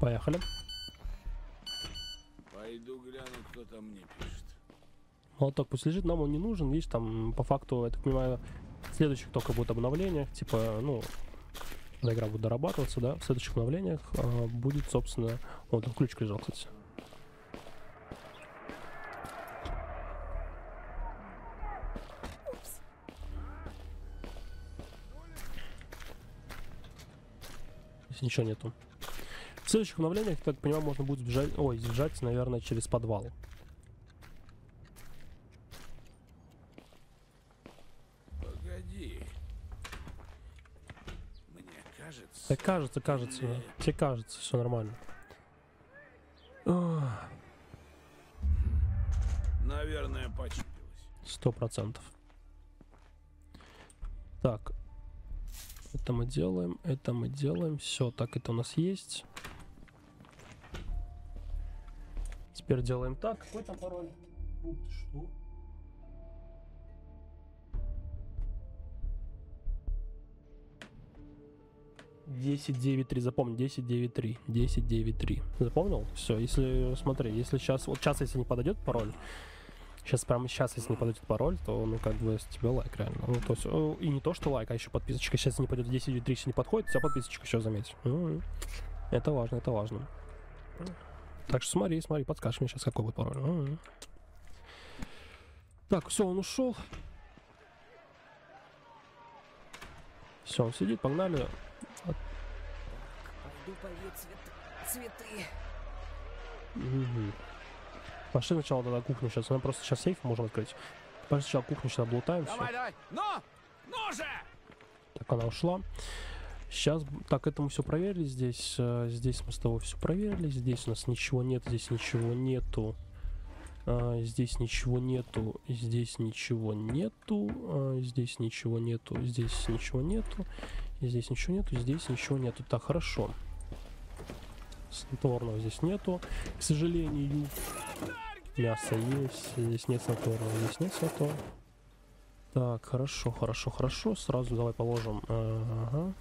Поехали. Пойду гляну, кто там мне пишет. Молоток пусть лежит, нам он не нужен, видишь, там по факту, я так понимаю, в следующих только будет обновлениях, типа, ну, когда игра будет дорабатываться, да, в следующих обновлениях а, будет, собственно, вот там ключ лежал, кстати. Здесь ничего нету. В следующих обновлениях, так понимаю, можно будет сбежать, ой, сбежать, наверное, через подвал. Погоди. Мне кажется... Так кажется, кажется, тебе кажется, все нормально. Наверное, почудилось. Сто процентов. Так. Это мы делаем, это мы делаем. Все, так это у нас есть. Теперь делаем так. Какой там пароль? Ты, Что? Десять девять три, запомни, десять девять три, десять девять три. Запомнил? Все, если, смотри, если сейчас, вот сейчас, если не подойдет пароль, Сейчас прямо сейчас, если не подойдет пароль, то, ну, как бы, с тебя лайк, реально. Ну, то есть, э, и не то, что лайк, а еще подписочка. Сейчас не пойдет 10 3 не подходит, вся подписочка еще заметь. Это важно, это важно. Так что смотри, смотри, подскажешь мне сейчас, какой будет пароль. М. Так, все, он ушел. Все, он сидит, погнали. Цветы. Мгм. Пошли сначала тогда кухню сейчас. Мы просто сейчас сейф можем открыть. Пошли сначала кухню сейчас облутаем. Давай, давай. Ну, ну же! Так, она ушла. Сейчас, так, это мы все проверили здесь. э, Здесь мы с тобой все проверили. Здесь у нас ничего нет, здесь ничего нету. а, Здесь ничего нету, здесь ничего нету, а, здесь ничего нету, здесь ничего нету, здесь ничего нету, здесь ничего нету. Так, хорошо. Снотворного здесь нету, к сожалению. Мясо есть, здесь нет снотворного, здесь нет снотворного. Так, хорошо, хорошо, хорошо. Сразу давай положим. э, Ага.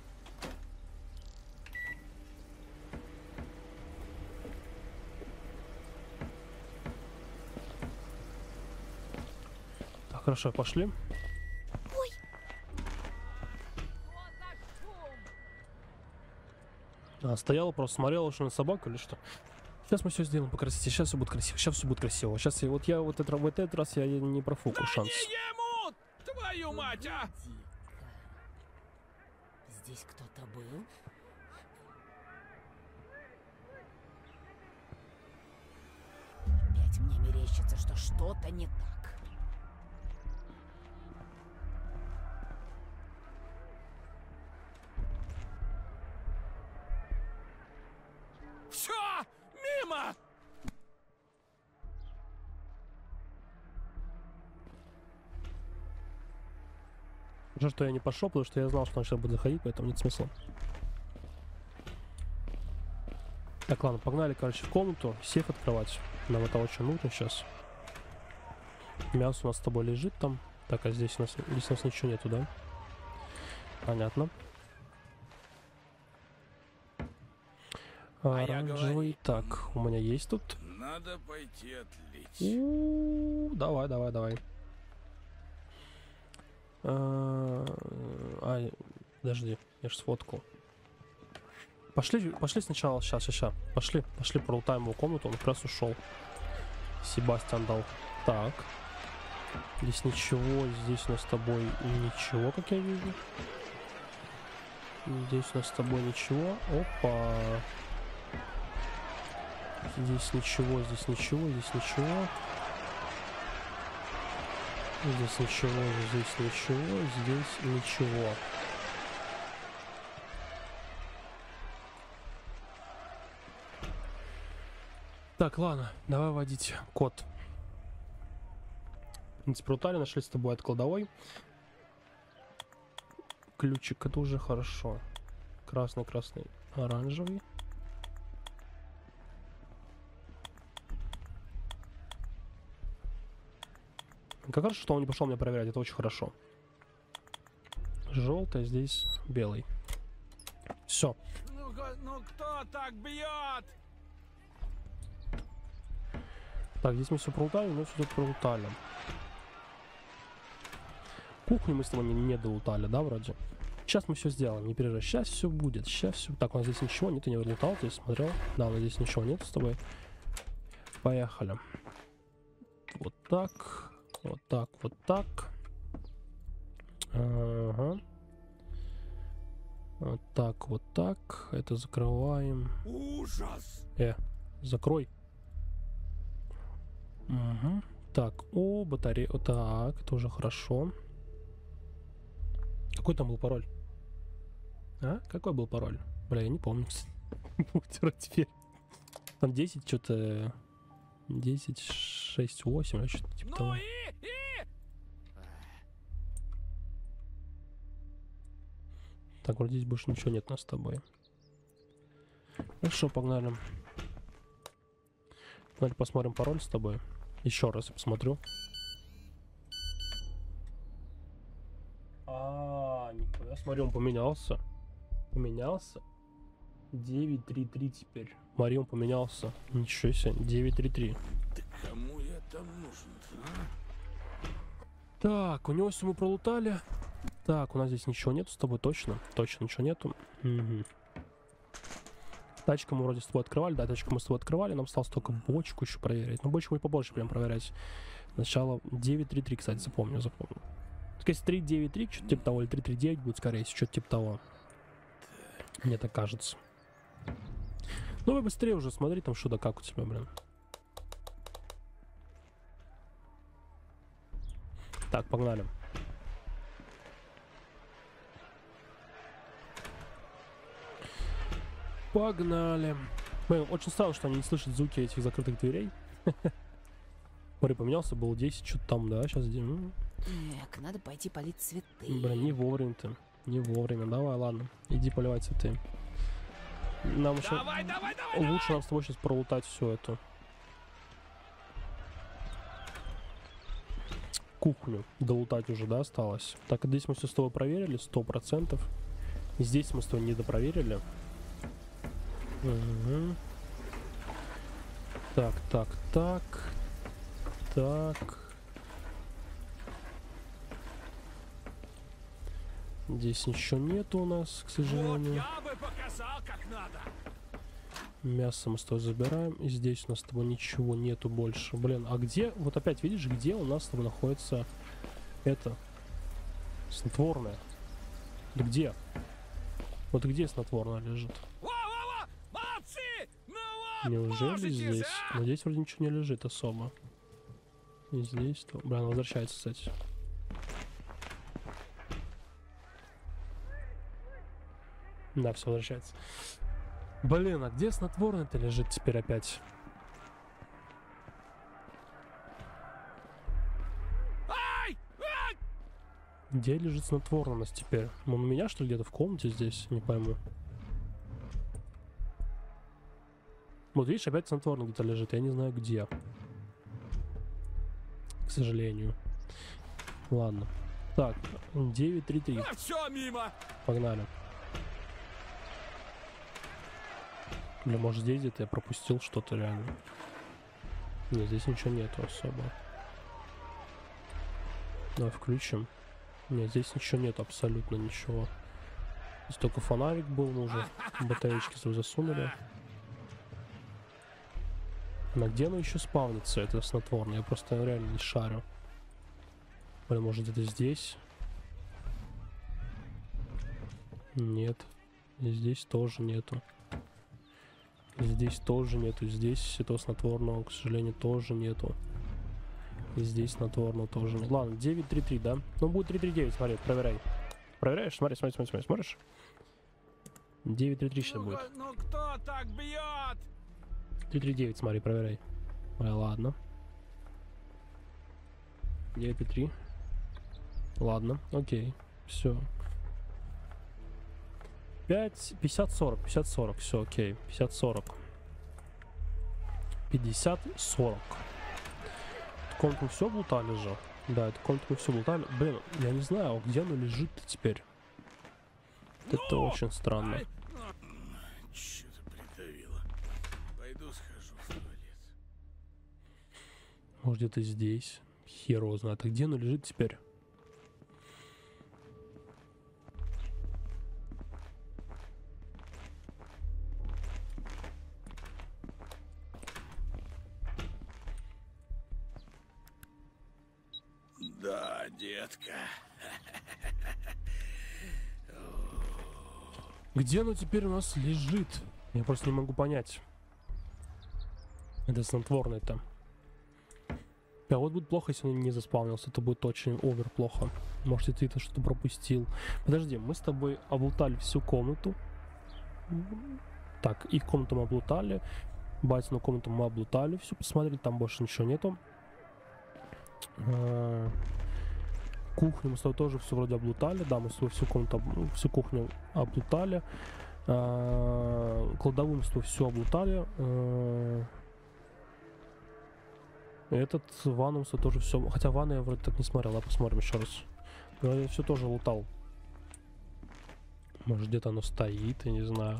Хорошо, пошли. А, стояла, просто смотрела, что на собаку или что. Сейчас мы все сделаем по красоте. Сейчас все будет красиво. Сейчас все будет красиво. Сейчас я вот я вот это, в этот раз я не профукаю шанс. Не ему! Твою мать, а! Здесь кто-то был? Опять мне мерещится, что что-то не так. Мимо! Жаль, что я не пошел, потому что я знал, что он сейчас будет заходить, поэтому нет смысла. Так, ладно, погнали, короче, в комнату. Сейф открывать. Нам это очень нужно сейчас. Мясо у нас с тобой лежит там. Так, а здесь у нас, здесь у нас ничего нету, да? Понятно. А я Оранжевый. говорил. Так, у меня есть тут. Надо пойти отлить. У, Давай, давай, давай. А, а, подожди, я же сфоткал. Пошли, пошли сначала, сейчас, сейчас, сейчас. Пошли, пошли, пролутаем его комнату, он как раз ушел. Себастьян дал. Так. Здесь ничего, здесь у нас с тобой ничего, как я вижу. Здесь у нас с тобой ничего. Опа. Здесь ничего, здесь ничего, здесь ничего. Здесь ничего, здесь ничего, здесь ничего. Так, ладно, давай вводить код. В принципе, рутали нашли с тобой от кладовой. Ключик, это уже хорошо. Красный, красный, оранжевый. Как хорошо, что он не пошел меня проверять, это очень хорошо. Желтый, здесь белый. Все. Ну, ну кто так бьет? Так, здесь мы все пролутали, но все пролутали. Кухню мы с тобой не, не долутали, да, вроде? Сейчас мы все сделаем, не переживай. Сейчас все будет, сейчас все. Так, у нас здесь ничего нет, я не лутал, здесь смотрел. Да, у нас здесь ничего нет с тобой. Поехали. Вот так, вот так, вот так. Ага. Вот так, вот так. Это закрываем. Ужас! Э, закрой. Угу. Так, о, батарея. Так, это уже хорошо. Какой там был пароль? А? Какой был пароль? Бля, я не помню. Бутера теперь. Там 10 что-то... 10, 6, 8 или что-то типа того. Ну и! Так, вроде здесь больше ничего нет нас с тобой. Хорошо, погнали. Давайте посмотрим пароль с тобой. Еще раз я посмотрю. А, нихуя, смотри, он поменялся. Поменялся. 933 теперь. Смотри, он поменялся. Ничего себе, 933. Кому я там нужен-то, а? Так, у него все мы пролутали. Так, у нас здесь ничего нету с тобой, точно? Точно ничего нету. Мгм. Тачку мы вроде с тобой открывали, да, тачку мы с тобой открывали, нам осталось только бочку еще проверить. Ну, бочку мы побольше прям проверять. Сначала 933, кстати, запомню, запомню. Так если 393, что-то типа того, или 339 будет, скорее всего, что-то типа того. Мне так кажется. Ну, вы быстрее уже смотри, там что да как у тебя, блин. Так, погнали. Погнали. Блин, очень странно, что они не слышат звуки этих закрытых дверей. Смотри, поменялся, был 10, что-то там, да, сейчас... Эк, надо пойти полить цветы. Блин, не вовремя ты. Не вовремя. Давай, ладно. Иди поливай цветы. Нам еще... Давай, давай, давай, Лучше нам с тобой сейчас пролутать все это. Кухню долутать уже, да, осталось? Так, а здесь мы все с тобой проверили, сто процентов. Здесь мы с тобой не допроверили. Мгм. Так, так, так. Так. Здесь ничего нету у нас, к Вот сожалению. я бы показал, как надо. Мясо мы с тобой забираем. И здесь у нас с тобой ничего нету больше. Блин, а где, вот опять видишь, где у нас с тобой находится это снотворное? Где? Вот где снотворное лежит? Во-во-во! Неужели здесь? же, а? Но здесь вроде ничего не лежит особо. И здесь то. Блин, она возвращается, кстати. Да, все возвращается. Блин, а где снотворное-то лежит теперь опять? Где лежит снотворное у нас теперь? Он у меня, что ли, где-то в комнате здесь? Не пойму. Вот видишь, опять снотворное где-то лежит. Я не знаю, где. К сожалению. Ладно. Так, 933. А все мимо. Погнали. Бля, может здесь где-то я пропустил что-то реально. Нет, здесь ничего нету особо. Давай включим. Нет, здесь ничего нету, абсолютно ничего. Здесь только фонарик был, мы уже батареечки свою засунули. На где оно еще спавнится, это снотворное? Я просто реально не шарю. Блин, может где-то здесь? Нет. Здесь тоже нету. Здесь тоже нету. Здесь этого снотворного, к сожалению, тоже нету. И здесь снотворного тоже нет. Ладно, 933, да? Ну, будет 339, смотри, проверяй. Проверяешь? Смотри, смотри, смотри, смотри, смотришь? 933 сейчас будет. ну кто так бьет? 339, смотри, проверяй. Ой, ладно. 933. Ладно, окей. Все. 5, 50, 40, 50, 40, все, окей. 50, 40. 50, 40. Эту комнату мы все облутали же. Да, эту комнату мы все облутали. Блин, я не знаю, а где оно лежит теперь? Это Ну, очень странно. Ай! Что-то придавило. Пойду схожу в туалет. Может где-то здесь. Хер его знает. А где оно лежит теперь? Да, детка. Где оно теперь у нас лежит? Я просто не могу понять. Это снотворное-то. А вот будет плохо, если он не заспавнился. Это будет очень овер плохо. Может, ты это что-то пропустил. Подожди, мы с тобой облутали всю комнату. Так, их комнату мы облутали. Батину комнату мы облутали. Все, посмотрели, там больше ничего нету. А, Кухню мы с тобой тоже все вроде облутали. Да, мы с тобой всю комнату, ну, всю кухню облутали. А, Кладовую мы с тобой все облутали. Этот тобой тоже все. Хотя ванну я вроде так не смотрел, а посмотрим еще раз. Я все тоже лутал. Может где-то оно стоит, я не знаю.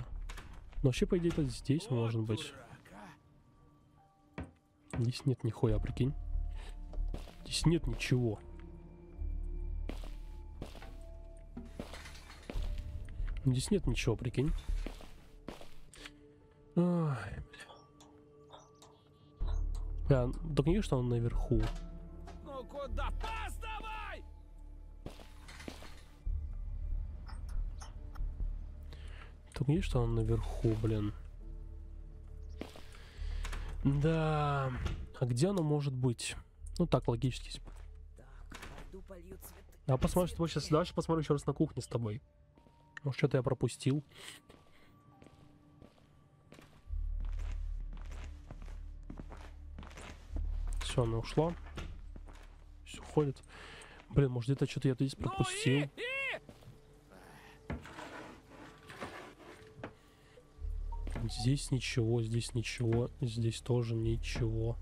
Но вообще, по идее, это здесь Вот может быть. Здесь нет нихуя, прикинь. Здесь нет ничего. Здесь нет ничего, прикинь. Ай, бля. Бля, только не что он наверху. Ну куда? Пас давай! Только не что он наверху, блин. Да. А где оно может быть? Ну так, логически. Так, пойду. А посмотрим, что сейчас дальше посмотрю еще раз на кухне с тобой. Может, что-то я пропустил. Все, она ушла. Все ходит. Блин, может где-то что-то я здесь пропустил. Здесь ничего, здесь ничего, здесь тоже ничего.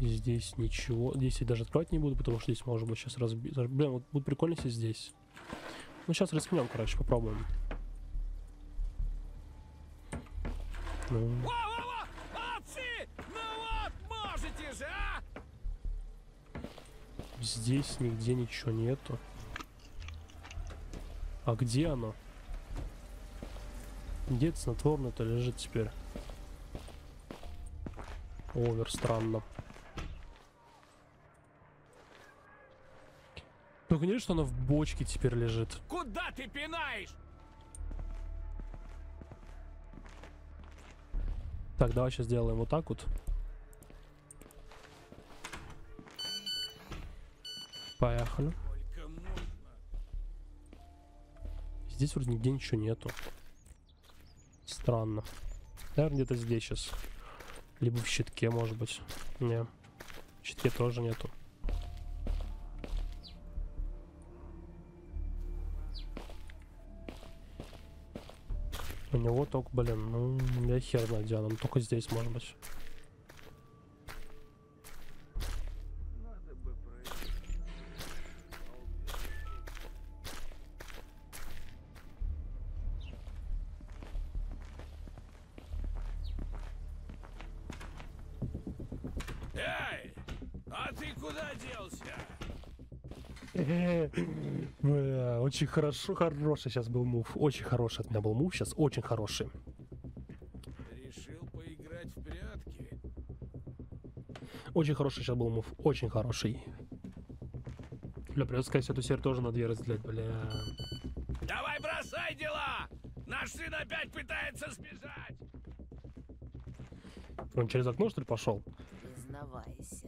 Здесь ничего. Здесь я даже открывать не буду, потому что здесь может быть сейчас разбить. Блин, вот будет прикольно, если здесь. Ну, сейчас рискнем, короче, попробуем. Ну, Во-во-во! Молодцы! Ну вот, можете же, а! Здесь нигде ничего нету. А где оно? Где это снотворное-то лежит теперь? Овер, странно. Только не что оно в бочке теперь лежит. Куда ты пинаешь? Так, давай сейчас сделаем вот так вот. Поехали. Здесь вроде нигде ничего нету. Странно. Наверное, где-то здесь сейчас. Либо в щитке, может быть. Не. В щитке тоже нету. У него только, блин, ну, я хер знаю, где она. Ну, Только здесь, может быть. Надо бы проверить. Эй! А ты куда делся? Бля, очень хорошо, хороший сейчас был мув. Очень хороший от меня был мув сейчас, очень хороший. Решил поиграть в прятки? Очень хороший сейчас был мув, очень хороший. Бля, придется сказать, эту серию тоже на две разделять, бля. Давай бросай дела! Наш сын опять пытается сбежать! Он через окно, что ли, пошел? Признавайся,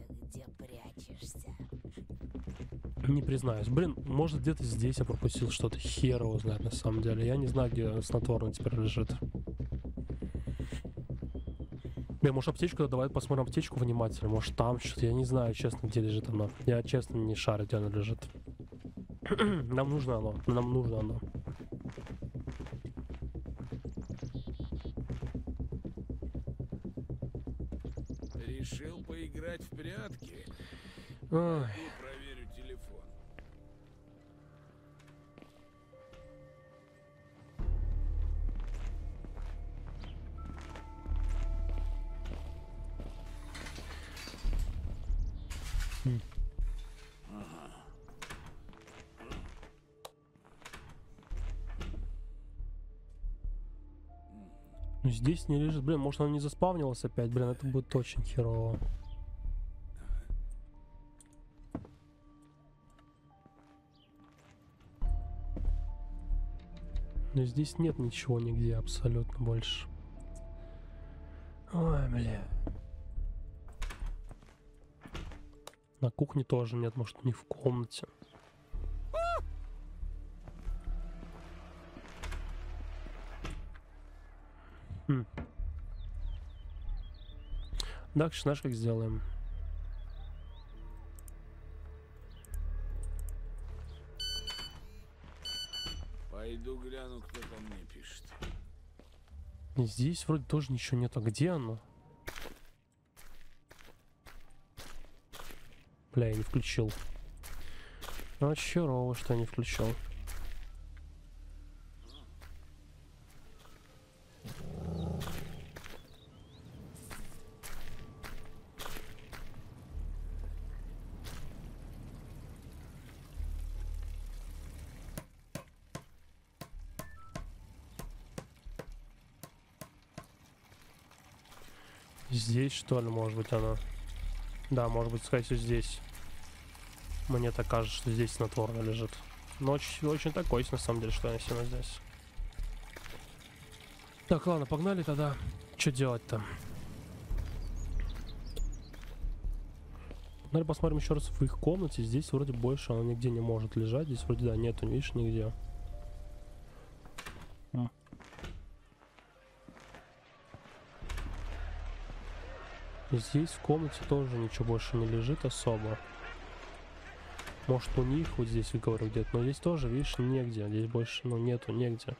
Не признаюсь. Блин, может где-то здесь я пропустил что-то. Хер его знает на самом деле. Я не знаю, где снотворный теперь лежит. Бля, может аптечку, давай посмотрим аптечку внимательно. Может там что-то, я не знаю, честно, где лежит она. Я честно не шарю, где она лежит. Нам нужно оно, нам нужно оно. Решил поиграть в прятки? Ой. Здесь не лежит. Блин, может он не заспавнилась опять? Блин, это будет очень херово. Но здесь нет ничего нигде абсолютно больше. Ой, бля. На кухне тоже нет, может, не в комнате. Дальше знаешь, как сделаем? Пойду гляну, кто там мне пишет. Здесь вроде тоже ничего нет. А где оно? Бля, я не включил. Ну, херово, что я не включил. Здесь, быть, оно? Да, может быть, всего, здесь. Мне так кажется, что здесь снотворно лежит. Но очень, очень такой, на самом деле, что она сильно здесь. Так, ладно, погнали тогда. Что делать-то? Погнали посмотрим еще раз в их комнате. Здесь вроде больше она нигде не может лежать. Здесь вроде, да, нету, видишь, нигде. Здесь в комнате тоже ничего больше не лежит особо. Может у них вот здесь, говорю, где-то. Но здесь тоже, видишь, негде. Здесь больше, ну, нету, негде.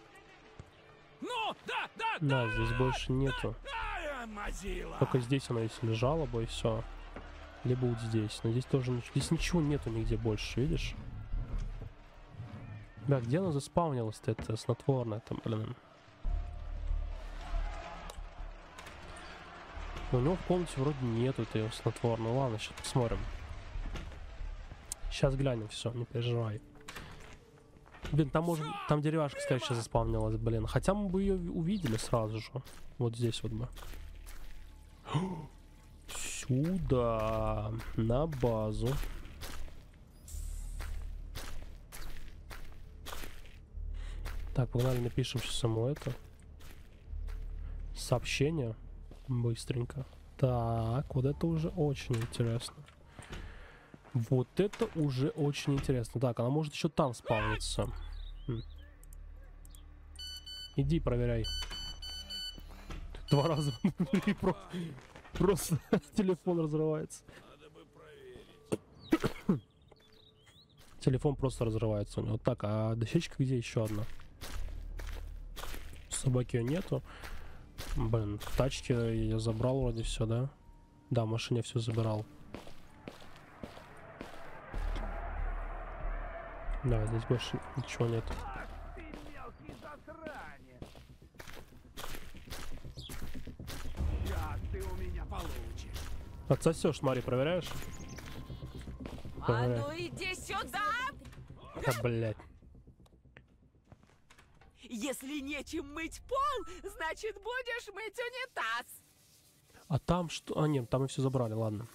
Ну, да, да, Да, здесь больше нету. да, мазила. Только здесь она если лежала бы и все. Либо вот здесь. Но здесь тоже здесь ничего нету нигде больше, видишь? Бля, где она заспавнилась-то, это снотворное там, блин? У него в комнате вроде нету этого снотворного. Ладно, сейчас посмотрим. Сейчас глянем, все, не переживай. Блин, там может, там деревяшка, скорее всего, заспавнилась, блин. Хотя мы бы ее увидели сразу же. Вот здесь вот бы. Сюда, на базу. Так, погнали, напишем сейчас ему это. Сообщение. Быстренько. Так, вот это уже очень интересно. Вот это уже очень интересно. Так, она может еще там спавниться. М. Иди, проверяй. Два раза просто телефон разрывается. Телефон просто разрывается у него. Так, а дощечка где еще одна? Собаки нету. Блин, в тачке я забрал вроде все, да? Да, в машине все забирал. Да, здесь больше ничего нет. Отсосешь, смотри, проверяешь? А ну иди сюда! Да, блядь. Если нечем мыть пол, значит будешь мыть унитаз. А там что? А, нет, там и все забрали, ладно.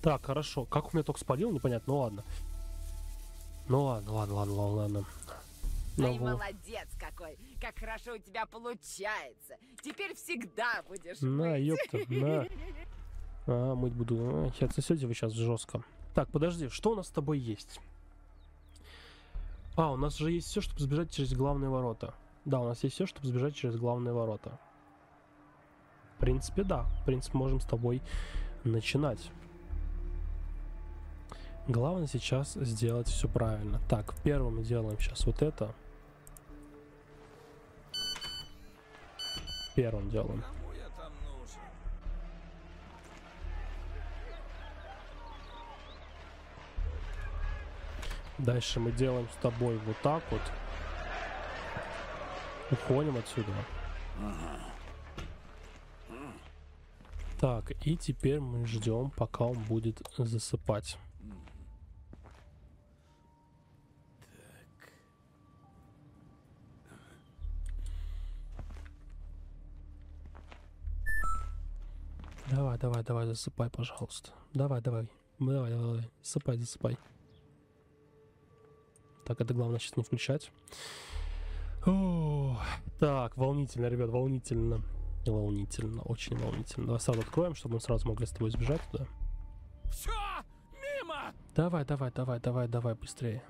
Так, хорошо. Как у меня только спалил, непонятно. Ну ладно. Ну ладно, ладно, ладно, ладно, ладно. Ай, Ну, молодец какой! Как хорошо у тебя получается! Теперь всегда будешь На, мыть. ёпта, на. А, мыть буду. А, отсосете вы сейчас жестко. Так, подожди, что у нас с тобой есть? А, у нас же есть все, чтобы сбежать через главные ворота. Да, у нас есть все, чтобы сбежать через главные ворота. В принципе, да. В принципе, можем с тобой начинать. Главное сейчас сделать все правильно. Так, первым мы делаем сейчас вот это. Первым делаем. Кому я там нужен? Дальше мы делаем с тобой вот так вот. Уходим отсюда. Так, и теперь мы ждем, пока он будет засыпать. Давай, давай, давай, засыпай, пожалуйста. Давай, давай. Давай, давай, давай. Засыпай, засыпай. Так, это главное сейчас не включать. О, так, волнительно, ребят, волнительно. Волнительно, очень волнительно. Давай сразу откроем, чтобы мы сразу могли с тобой сбежать туда. Все, мимо. Давай, давай, давай, давай, давай, быстрее.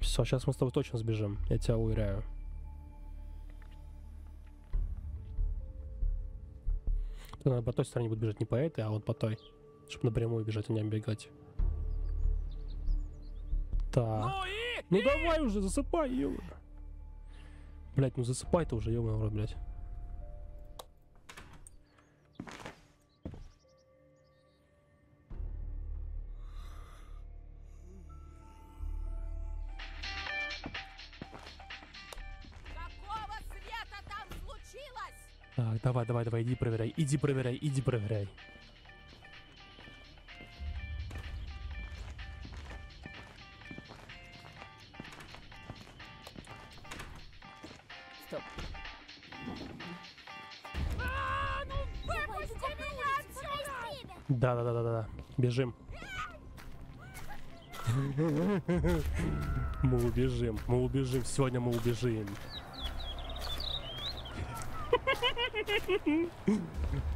Все, сейчас мы с тобой точно сбежим, я тебя уверяю. Наверное, по той стороне будет бежать не по этой, а вот по той. Чтобы напрямую бежать, а не бегать. Так. Ну и... Ну давай уже, засыпай, ё. Блять, ну засыпай ты уже, ё рот, блядь. Какого света там случилось? Так, давай, давай, давай, иди проверяй, иди проверяй, иди проверяй. Да-да-да-да-да. Бежим. Мы убежим, мы убежим. Сегодня мы убежим.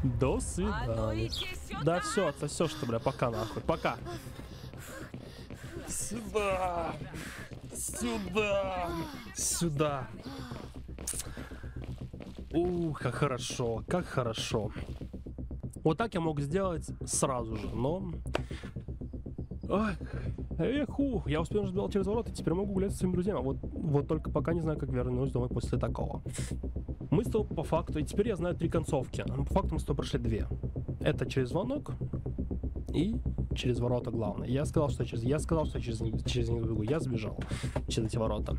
До свидания. Да все, отсосешь ты, бля, пока нахуй, пока. Сюда, сюда, сюда. Ух, как хорошо, как хорошо. Вот так я мог сделать сразу же, но... Ой, эх, ух, я успел разбивал через ворота, теперь могу гулять со своими друзьями. А вот, вот только пока не знаю, как вернусь домой после такого. Мы с тобой по факту, и теперь я знаю три концовки. Но по факту мы с тобой прошли две. Это через звонок и через ворота главное. Я сказал, что через, я сказал, что через, через них бегу. Я сбежал через эти ворота.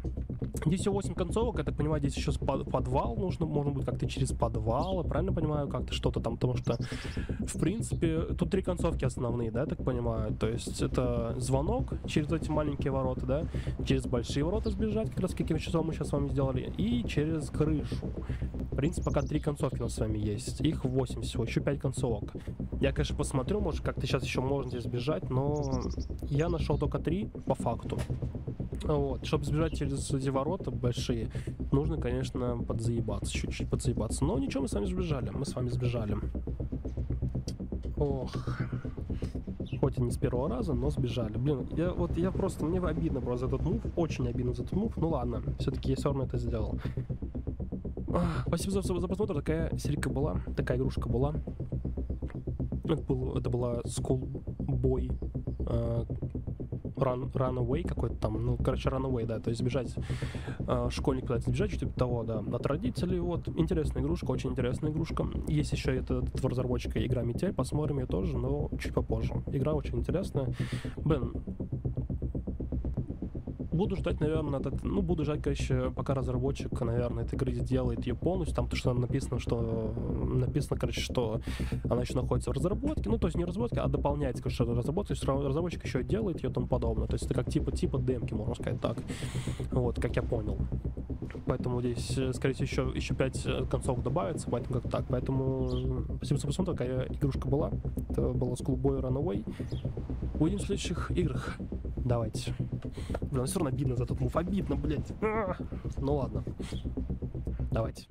Здесь всего 8 концовок, я так понимаю, здесь еще подвал нужно, можно будет как-то через подвал, правильно понимаю, как-то что-то там, потому что, в принципе, тут три концовки основные, да, я так понимаю, то есть это звонок через эти маленькие ворота, да, через большие ворота сбежать, как раз каким часом мы сейчас с вами сделали, и через крышу. В принципе, пока три концовки у нас с вами есть, их 8 всего, еще 5 концовок. Я, конечно, посмотрю, может, как-то сейчас еще можно здесь бежать, но я нашел только три по факту. Вот, чтобы сбежать через эти ворота большие, нужно, конечно, подзаебаться, чуть-чуть подзаебаться. Но ничего, мы с вами сбежали, мы с вами сбежали. Ох. Хоть и не с первого раза, но сбежали. Блин, я вот я просто, мне обидно просто за этот мув, очень обидно за этот мув. Ну ладно, все-таки я все равно это сделал. Спасибо за, за просмотр, такая серийка была, такая игрушка была. Это, был, это была Schoolboy э, Run, Runaway какой-то там, ну, короче, Runaway, да, то есть сбежать, э, школьник пытается сбежать, что-то типа того, да, от родителей, вот, интересная игрушка, очень интересная игрушка. Есть еще этот, этот разработчика игра Метель, посмотрим ее тоже, но чуть попозже. Игра очень интересная. Блин, буду ждать, наверное, этот, ну, буду ждать, короче, пока разработчик, наверное, этой игры сделает ее полностью, там, то, что написано, что, написано, короче, что она еще находится в разработке, ну, то есть не разработке, а дополняется, короче, разработка, то есть ра- разработчик еще делает ее и тому подобное, то есть это как типа, типа демки, можно сказать так, вот, как я понял. Поэтому здесь, э, скорее всего, еще, еще 5 концов добавится, поэтому как так. Поэтому э, спасибо за такая игрушка была. Это была Schoolboy Runaway. Увидимся в следующих играх. Давайте. Блин, все равно обидно за тот мув. Обидно, блядь. А! Ну ладно. Давайте.